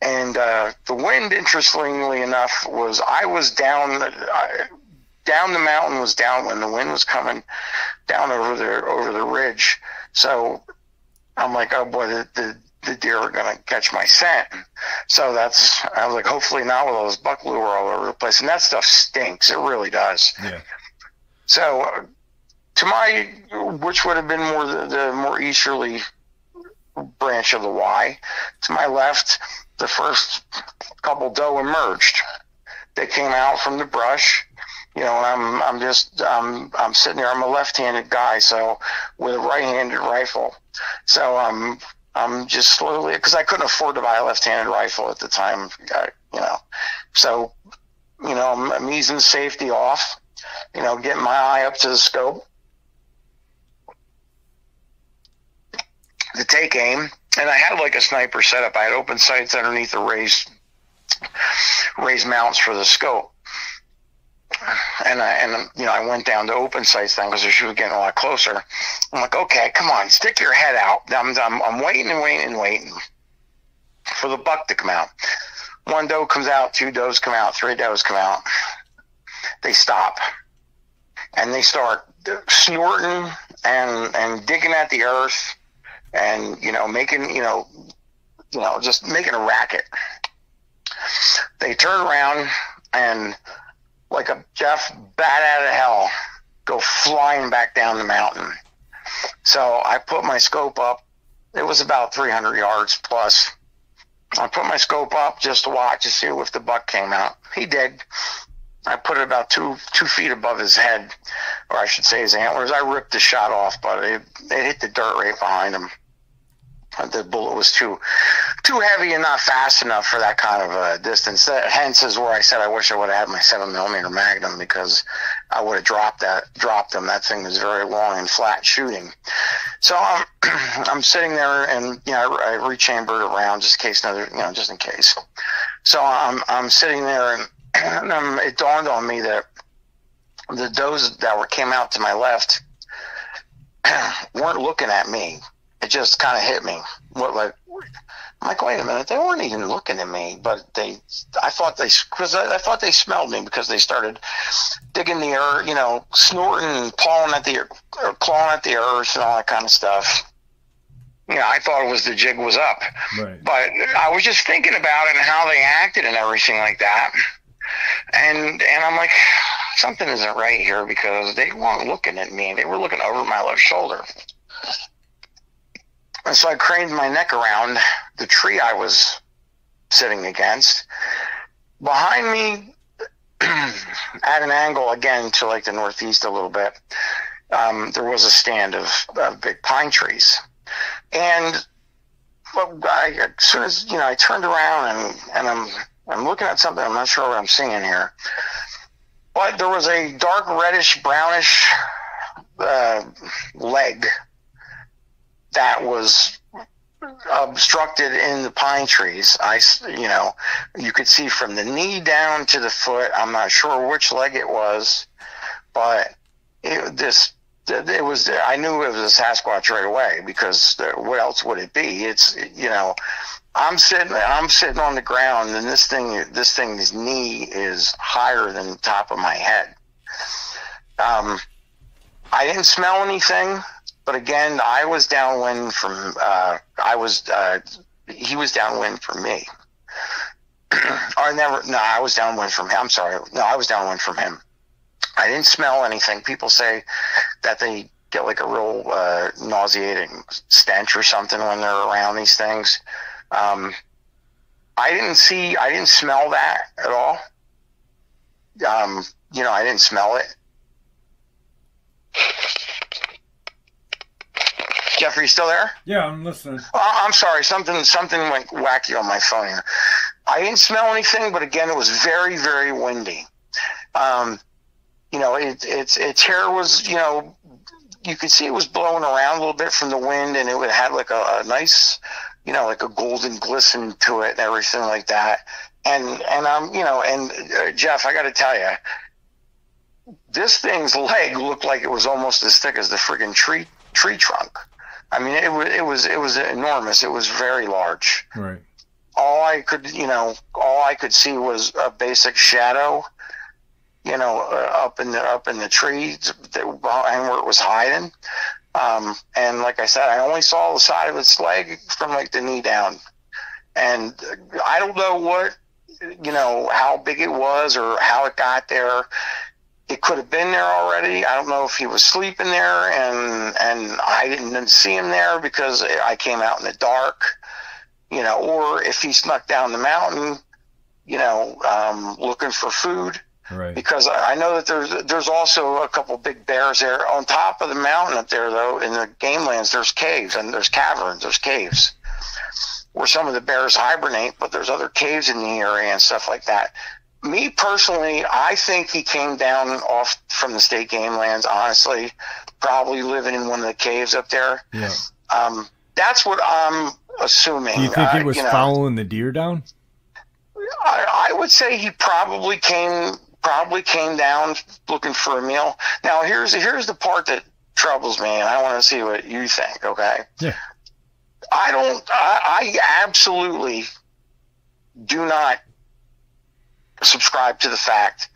And uh, the wind, interestingly enough, was I was down. Uh, down the mountain was down when the wind was coming down over the over the ridge. So I'm like, oh boy, the, the, the deer are going to catch my scent. So that's, I was like, hopefully not with all this buck lure all over the place. And that stuff stinks. It really does. Yeah. So uh, to my, which would have been more the, the more easterly branch of the Y, to my left, the first couple doe emerged. They came out from the brush you know, I'm I'm just I'm I'm sitting there. I'm a left-handed guy, so with a right-handed rifle. So I'm I'm just slowly because I couldn't afford to buy a left-handed rifle at the time. I, you know, so you know I'm, I'm easing safety off. You know, getting my eye up to the scope to take aim, and I had like a sniper setup. I had open sights underneath the raised raised mounts for the scope and I and you know I went down to open sights then because she was getting a lot closer. I'm like, okay, come on, stick your head out. I'm I'm, I'm waiting and waiting and waiting for the buck to come out. One doe comes out, two does come out, three does come out. They stop and they start snorting and and digging at the earth and you know making you know you know just making a racket. They turn around and like a Jeff bat out of hell go flying back down the mountain. So I put my scope up. It was about 300 yards plus. I put my scope up just to watch to see if the buck came out. He did. I put it about two two feet above his head, or I should say his antlers. I ripped the shot off, but it, it hit the dirt right behind him. The bullet was too too heavy and not fast enough for that kind of a distance. That, hence is where I said I wish I would have had my seven millimeter Magnum because I would have dropped that dropped them. That thing was very long and flat shooting. So I'm <clears throat> I'm sitting there and you know I, I rechambered around just in case another you know just in case. So I'm I'm sitting there and <clears throat> and it dawned on me that the does that were came out to my left <clears throat> weren't looking at me. It just kind of hit me. What like? I'm like, wait a minute, they weren't even looking at me, but they, I thought they, because I, I, thought they smelled me because they started digging the earth, you know, snorting and pawing at the, or clawing at the earth and all that kind of stuff. You know, I thought it was the jig was up, right. but I was just thinking about it and how they acted and everything like that and and I'm like, something isn't right here because they weren't looking at me; they were looking over my left shoulder. And so I craned my neck around the tree I was sitting against. Behind me, <clears throat> at an angle again to like the northeast a little bit, um, there was a stand of, of big pine trees, and well, I, as soon as you know, I turned around and and I'm I'm looking at something. I'm not sure what I'm seeing here, but there was a dark reddish brownish uh, leg that was obstructed in the pine trees. I, you know, you could see from the knee down to the foot. I'm not sure which leg it was, but it, this it was. I knew it was a Sasquatch right away because what else would it be? It's you know, I'm sitting I'm sitting on the ground and this thing this thing's knee is higher than the top of my head. Um, I didn't smell anything, but again, I was downwind from uh, I was uh, he was downwind from me. <clears throat> or never no, I was downwind from him. I'm sorry. No, I was downwind from him. I didn't smell anything. People say that they get like a real uh, nauseating stench or something when they're around these things. Um, I didn't see, I didn't smell that at all. Um, you know, I didn't smell it. Jeffrey, you still there? Yeah, I'm listening. Oh, I'm sorry, something something went wacky on my phone here. I didn't smell anything, but again, it was very, very windy. Um, you know, it, its its hair was, you know, you could see it was blowing around a little bit from the wind, and it would had like a, a nice you know, like a golden glisten to it and everything like that. And, and I'm, um, you know, and uh, Jeff, I got to tell you, this thing's leg looked like it was almost as thick as the friggin' tree, tree trunk. I mean, it was, it was, it was enormous. It was very large. Right. All I could, you know, all I could see was a basic shadow, you know, uh, up in the, up in the trees that, and where it was hiding. Um, and like I said, I only saw the side of its leg from like the knee down. And I don't know what, you know, how big it was or how it got there. It could have been there already. I don't know if he was sleeping there and, and I didn't see him there because I came out in the dark, you know, or if he snuck down the mountain, you know, um, looking for food Right. Because I know that there's there's also a couple big bears there on top of the mountain up there though in the game lands. There's caves and there's caverns. There's caves where some of the bears hibernate, but there's other caves in the area and stuff like that. Me personally, I think he came down off from the state game lands. Honestly, probably living in one of the caves up there. Yeah. Um, that's what I'm assuming. Do you think uh, he was you know, following the deer down? I, I would say he probably came probably came down looking for a meal. Now here's here's the part that troubles me, and I want to see what you think. Okay. Yeah. I don't. I, I absolutely do not subscribe to the fact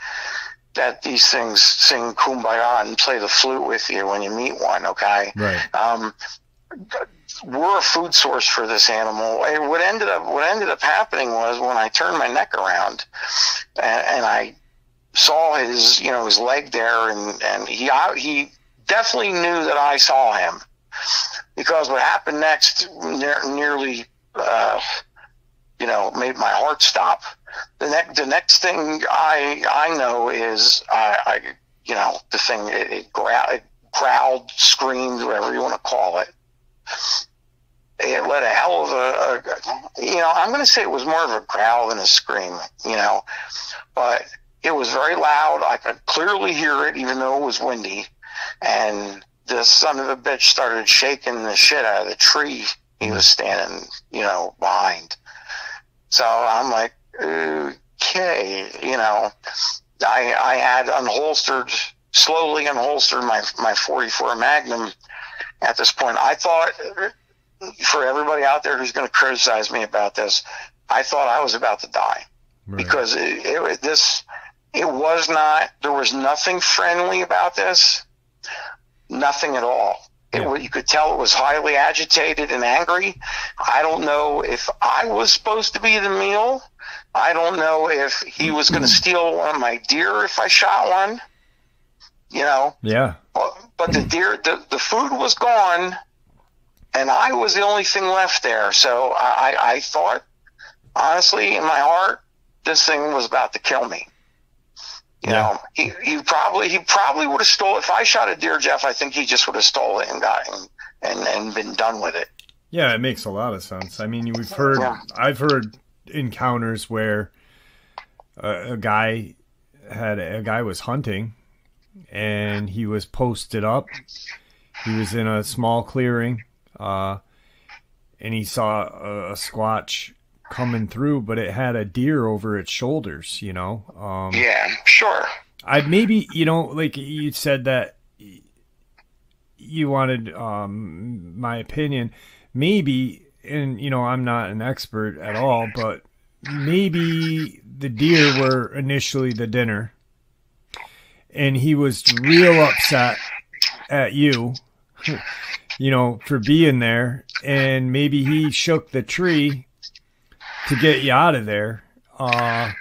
that these things sing kumbaya and play the flute with you when you meet one. Okay. Right. Um, were a food source for this animal. And what ended up what ended up happening was when I turned my neck around and, and I saw his you know his leg there, and and he he definitely knew that I saw him because what happened next ne- nearly uh, you know made my heart stop. The next the next thing I I know is I, I you know the thing it, it, growl, it growled, screamed, whatever you want to call it it let a hell of a, a you know, I'm going to say it was more of a growl than a scream, you know, but it was very loud. I could clearly hear it, even though it was windy. And the son of a bitch started shaking the shit out of the tree he was standing, you know, behind. So I'm like, okay, you know, I, I had unholstered, slowly unholstered my, my 44 Magnum at this point. I thought for everybody out there who's going to criticize me about this, I thought I was about to die right. because it, it, this it was not. There was nothing friendly about this, nothing at all. Yeah. You could tell it was highly agitated and angry. I don't know if I was supposed to be the meal. I don't know if he was going to mm-hmm. steal one of my deer if I shot one. You know. Yeah. But, but the deer, the, the food was gone and I was the only thing left there. So I, I thought, honestly, in my heart, this thing was about to kill me. You yeah. know, he, he probably he probably would have stole. If I shot a deer, Jeff, I think he just would have stole it and got and, and and been done with it. Yeah, it makes a lot of sense. I mean, we've heard, yeah. I've heard encounters where a, a guy had a guy was hunting, and he was posted up. He was in a small clearing, uh, and he saw a, a, squatch coming through, but it had a deer over its shoulders. You know. Um, yeah, sure. I maybe you know, like you said that you wanted um, my opinion. Maybe, and you know, I'm not an expert at all, but maybe the deer were initially the dinner, and he was real upset at you <laughs> you know, for being there. And maybe he shook the tree to get you out of there. Uh,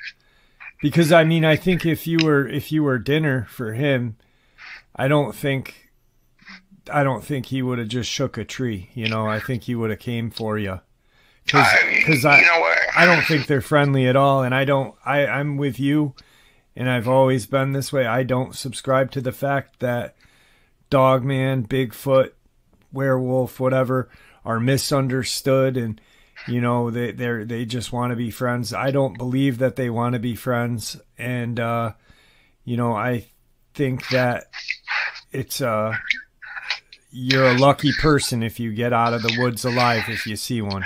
because I mean, I think if you were if you were dinner for him, I don't think I don't think he would have just shook a tree. You know, I think he would have came for you. Because I, you know I don't think they're friendly at all, and I don't. I I'm with you, and I've always been this way. I don't subscribe to the fact that Dogman, Bigfoot, werewolf, whatever, are misunderstood and you know they they they just want to be friends. I don't believe that they want to be friends, and uh, you know I think that it's uh you're a lucky person if you get out of the woods alive if you see one.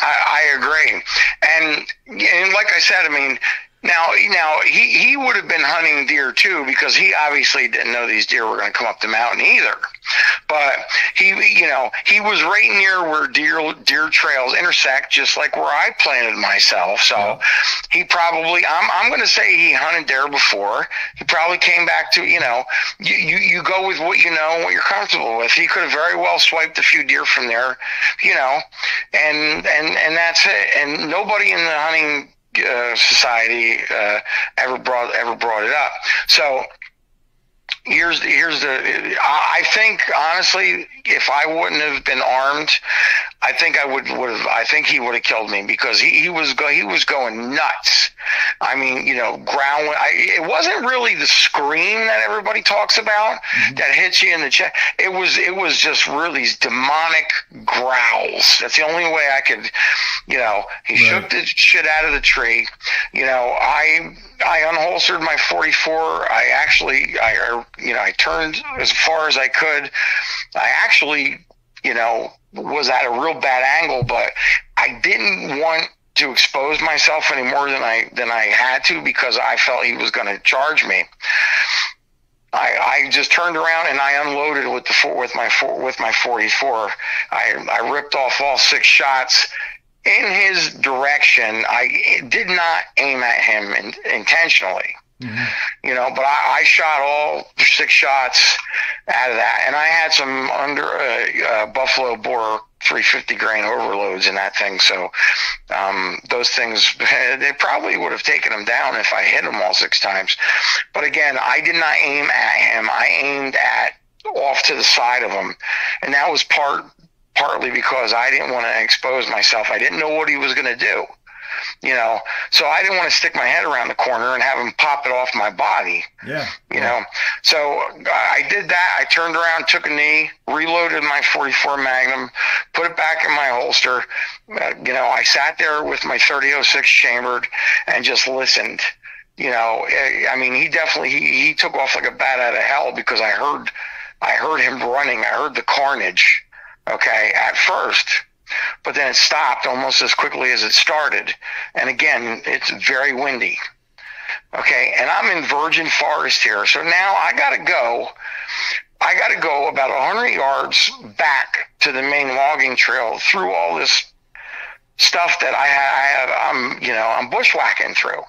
I, I agree, and and like I said, I mean now, now he, he would have been hunting deer too because he obviously didn't know these deer were going to come up the mountain either. But he, you know, he was right near where deer deer trails intersect, just like where I planted myself. So yeah. he probably, I'm I'm going to say he hunted there before. He probably came back to, you know, you, you you go with what you know and what you're comfortable with. He could have very well swiped a few deer from there, you know, and and and that's it. And nobody in the hunting uh, society uh, ever brought ever brought it up. So here's the, here's the I think honestly, if I wouldn't have been armed, I think I would would have. I think he would have killed me because he, he was go, he was going nuts. I mean, you know, growling. I, it wasn't really the scream that everybody talks about mm-hmm. that hits you in the chest. It was it was just really these demonic growls. That's the only way I could, you know. He right. shook the shit out of the tree. You know, I I unholstered my 44. I actually I you know I turned as far as I could. I actually you know was at a real bad angle, but I didn't want to expose myself any more than I than I had to because I felt he was going to charge me. I, I just turned around and I unloaded with the four, with my four, with my 44. I I ripped off all six shots in his direction. I did not aim at him in, intentionally. Mm-hmm. You know, but I, I, shot all six shots out of that, and I had some under uh, uh, Buffalo Bore 350 grain overloads in that thing. So um, those things, <laughs> they probably would have taken him down if I hit him all six times. But again, I did not aim at him. I aimed at off to the side of him, and that was part partly because I didn't want to expose myself. I didn't know what he was going to do you know. So I didn't want to stick my head around the corner and have him pop it off my body. Yeah. You know. So I did that. I turned around, took a knee, reloaded my 44 Magnum, put it back in my holster. Uh, you know, I sat there with my 3006 chambered and just listened. You know, eh, I mean, he definitely he, he took off like a bat out of hell because I heard I heard him running. I heard the carnage. Okay, at first but then it stopped almost as quickly as it started. And again, it's very windy. Okay, and I'm in virgin forest here, so now I got to go. I got to go about 100 yards back to the main logging trail through all this stuff that I have. I'm, you know, I'm bushwhacking through.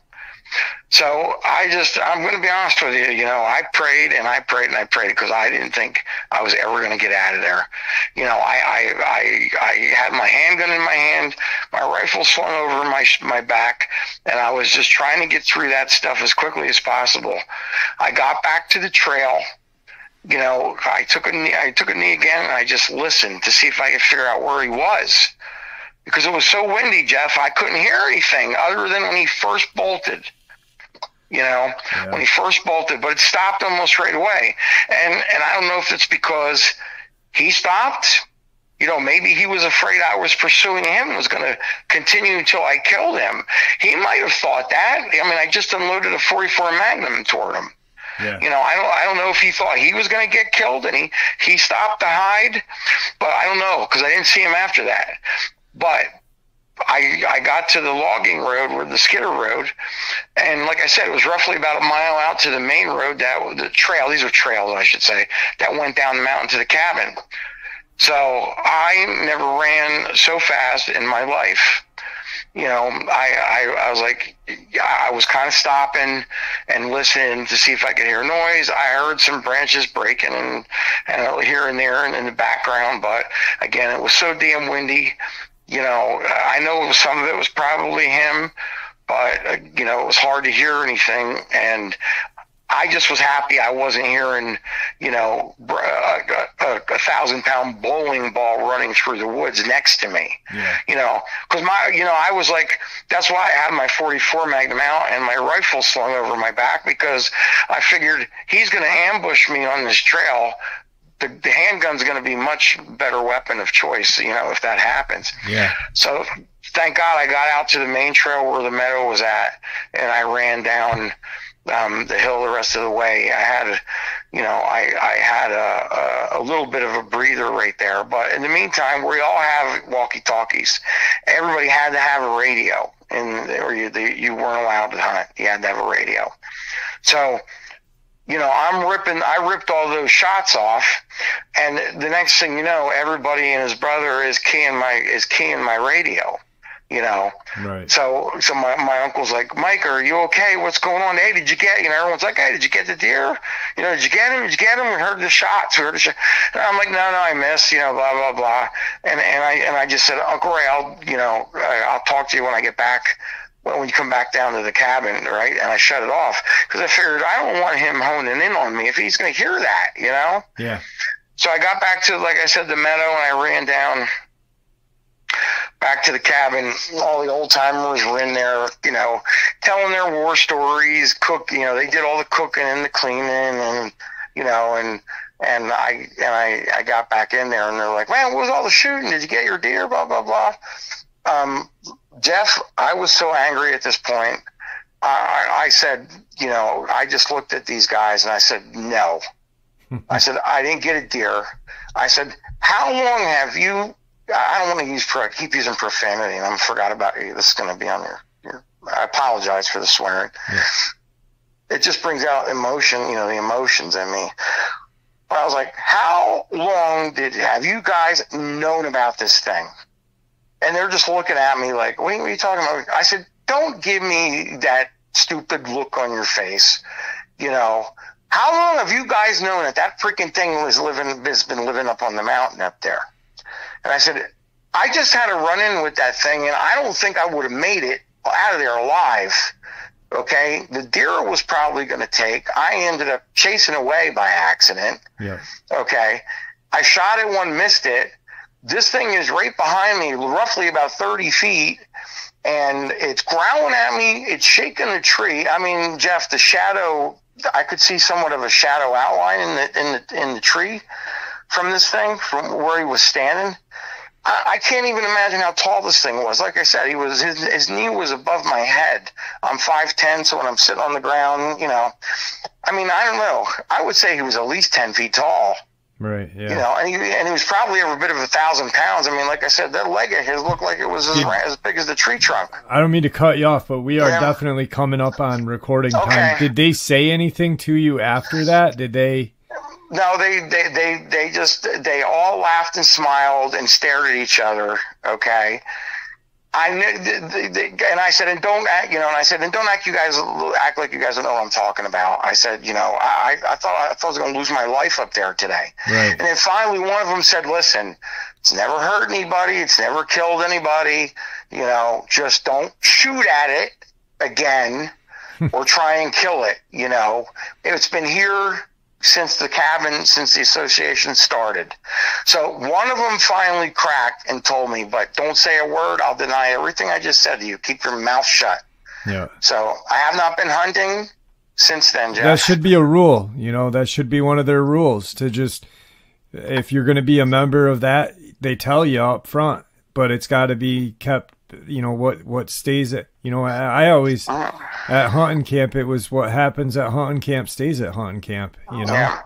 So I just, I'm going to be honest with you. You know, I prayed and I prayed and I prayed because I didn't think I was ever going to get out of there. You know, I, I, I, I had my handgun in my hand, my rifle swung over my, my back, and I was just trying to get through that stuff as quickly as possible. I got back to the trail. You know, I took a knee, I took a knee again and I just listened to see if I could figure out where he was because it was so windy, Jeff. I couldn't hear anything other than when he first bolted. You know, yeah. when he first bolted, but it stopped almost right away. And and I don't know if it's because he stopped. You know, maybe he was afraid I was pursuing him and was going to continue until I killed him. He might have thought that. I mean, I just unloaded a 44 Magnum toward him. Yeah. You know, I don't, I don't know if he thought he was going to get killed and he, he stopped to hide, but I don't know because I didn't see him after that. But I, I got to the logging road where the skidder road. And like I said, it was roughly about a mile out to the main road that the trail, these are trails, I should say, that went down the mountain to the cabin. So I never ran so fast in my life. You know, I, I, I was like, I was kind of stopping and listening to see if I could hear noise. I heard some branches breaking and, and here and there and in the background, but again, it was so damn windy you know, I know some of it was probably him, but uh, you know, it was hard to hear anything. And I just was happy I wasn't hearing, you know, a, uh, a, a, thousand pound bowling ball running through the woods next to me. Yeah. You know, because my, you know, I was like, that's why I had my 44 Magnum out and my rifle slung over my back because I figured he's going to ambush me on this trail the, the handgun's going to be much better weapon of choice, you know, if that happens. Yeah. So thank God I got out to the main trail where the meadow was at, and I ran down um, the hill the rest of the way. I had, you know, I, I had a, a, a little bit of a breather right there. But in the meantime, we all have walkie talkies. Everybody had to have a radio, and or you, the, you weren't allowed to hunt. You had to have a radio. So you know, I'm ripping, I ripped all those shots off. And the next thing you know, everybody and his brother is keying my, is keying my radio, you know? Right. So, so my, my uncle's like, Mike, are you okay? What's going on? Hey, did you get, you know, everyone's like, hey, did you get the deer? You know, did you get him? Did you get him? We heard the shots. We heard the shot. And I'm like, no, no, I missed, you know, blah, blah, blah. And, and I, and I just said, Uncle Ray, I'll, you know, I'll talk to you when I get back well, when you come back down to the cabin, right? And I shut it off because I figured I don't want him honing in on me if he's going to hear that, you know? Yeah. So I got back to, like I said, the meadow and I ran down back to the cabin. All the old timers were in there, you know, telling their war stories, cook, you know, they did all the cooking and the cleaning and, you know, and, and I, and I, I got back in there and they're like, man, what was all the shooting? Did you get your deer? Blah, blah, blah. Um, Jeff, I was so angry at this point. I, I said, you know, I just looked at these guys and I said, no. <laughs> I said, I didn't get a deer. I said, how long have you? I don't want to use keep using profanity, and I forgot about you. This is going to be on your, your. I apologize for the swearing. Yeah. It just brings out emotion, you know, the emotions in me. But I was like, how long did have you guys known about this thing? and they're just looking at me like, what are you talking about? I said, don't give me that stupid look on your face. You know, how long have you guys known that that freaking thing was living has been living up on the mountain up there? And I said, I just had a run in with that thing, and I don't think I would have made it out of there alive. Okay, the deer was probably going to take. I ended up chasing away by accident. Yeah. Okay, I shot it one, missed it. This thing is right behind me, roughly about thirty feet, and it's growling at me. It's shaking the tree. I mean, Jeff, the shadow. I could see somewhat of a shadow outline in the in the in the tree from this thing, from where he was standing. I, I can't even imagine how tall this thing was. Like I said, he was his, his knee was above my head. I'm five ten, so when I'm sitting on the ground, you know, I mean, I don't know. I would say he was at least ten feet tall. Right. Yeah. You know, and he and he was probably a bit of a thousand pounds. I mean, like I said, that leg of his looked like it was as, as big as the tree trunk. I don't mean to cut you off, but we are Yeah. definitely coming up on recording time. Okay. Did they say anything to you after that? Did they? No, they, they, they, they just, they all laughed and smiled and stared at each other. Okay. I knew, and I said, and don't act, you know, and I said, and don't act, you guys act like you guys don't know what I'm talking about. I said, you know, I, I thought, I thought I was going to lose my life up there today. Right. And then finally, one of them said, listen, it's never hurt anybody. It's never killed anybody. You know, just don't shoot at it again <laughs> or try and kill it. You know, it's been here since the cabin, since the association started. So one of them finally cracked and told me, but don't say a word. I'll deny everything I just said to you. Keep your mouth shut. Yeah. So I have not been hunting since then, Jeff. That should be a rule. You know, that should be one of their rules to just, if you're going to be a member of that, they tell you up front, but it's got to be kept. You know what? What stays at? You know, I, I always oh. at hunting camp. It was what happens at hunting camp stays at hunting camp. You know. Yeah.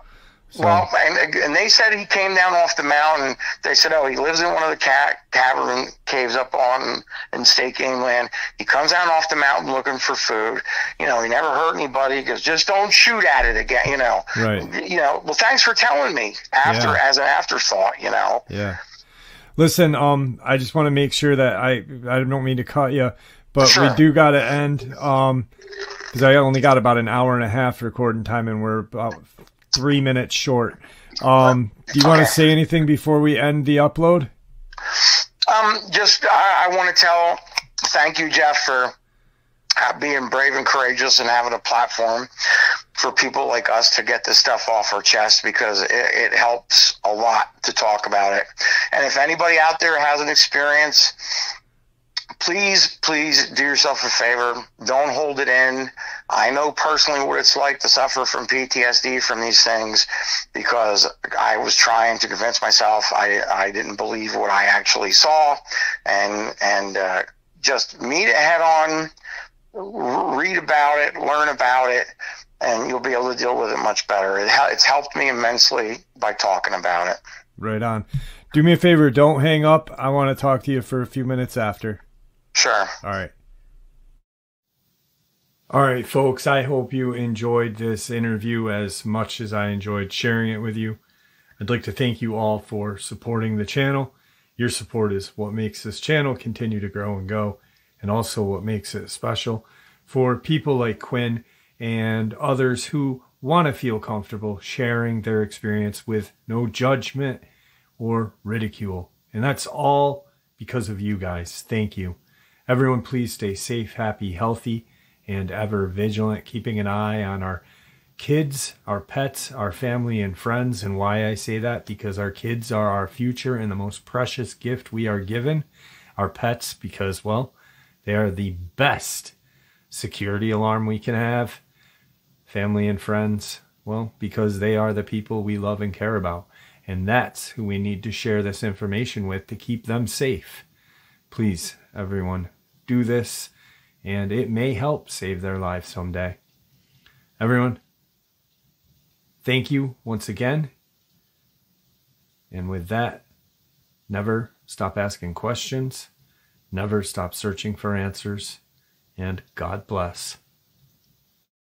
So- Well, and, and they said he came down off the mountain. They said, oh, he lives in one of the cat cavern caves up on in state game land. He comes down off the mountain looking for food. You know, he never hurt anybody. He goes, just don't shoot at it again. You know, Right. You know, well, thanks for telling me after Yeah. as an afterthought. You know, Yeah. Listen, um, I just want to make sure that I I don't mean to cut you, but we do got to end um because I only got about an hour and a half recording time, and we're about three minutes short. Um, do you want to say anything before we end the upload? Um, just I, I want to tell, thank you, Jeff, for being brave and courageous and having a platform for people like us to get this stuff off our chest because it, it helps a lot to talk about it. And if anybody out there has an experience, please, please do yourself a favor. Don't hold it in. I know personally what it's like to suffer from PTSD from these things because I was trying to convince myself I, I didn't believe what I actually saw and, and, uh, just meet it head on, read about it, learn about it, and you'll be able to deal with it much better. It, it's helped me immensely by talking about it. Right on. Do me a favor, don't hang up. I want to talk to you for a few minutes after. Sure. All right. All right, folks. I hope you enjoyed this interview as much as I enjoyed sharing it with you. I'd like to thank you all for supporting the channel. Your support is what makes this channel continue to grow and go, and also what makes it special for people like Quinn and others who want to feel comfortable sharing their experience with no judgment or ridicule. And that's all because of you guys. Thank you. Everyone, please stay safe, happy, healthy, and ever vigilant, keeping an eye on our kids, our pets, our family, and friends. And why I say that? Because our kids are our future and the most precious gift we are given. Our pets, because, well, they are the best security alarm we can have. Family and friends, well, because they are the people we love and care about. And that's who we need to share this information with to keep them safe. Please, everyone, do this, and it may help save their lives someday. Everyone, thank you once again. And with that, never stop asking questions, never stop searching for answers, and God bless.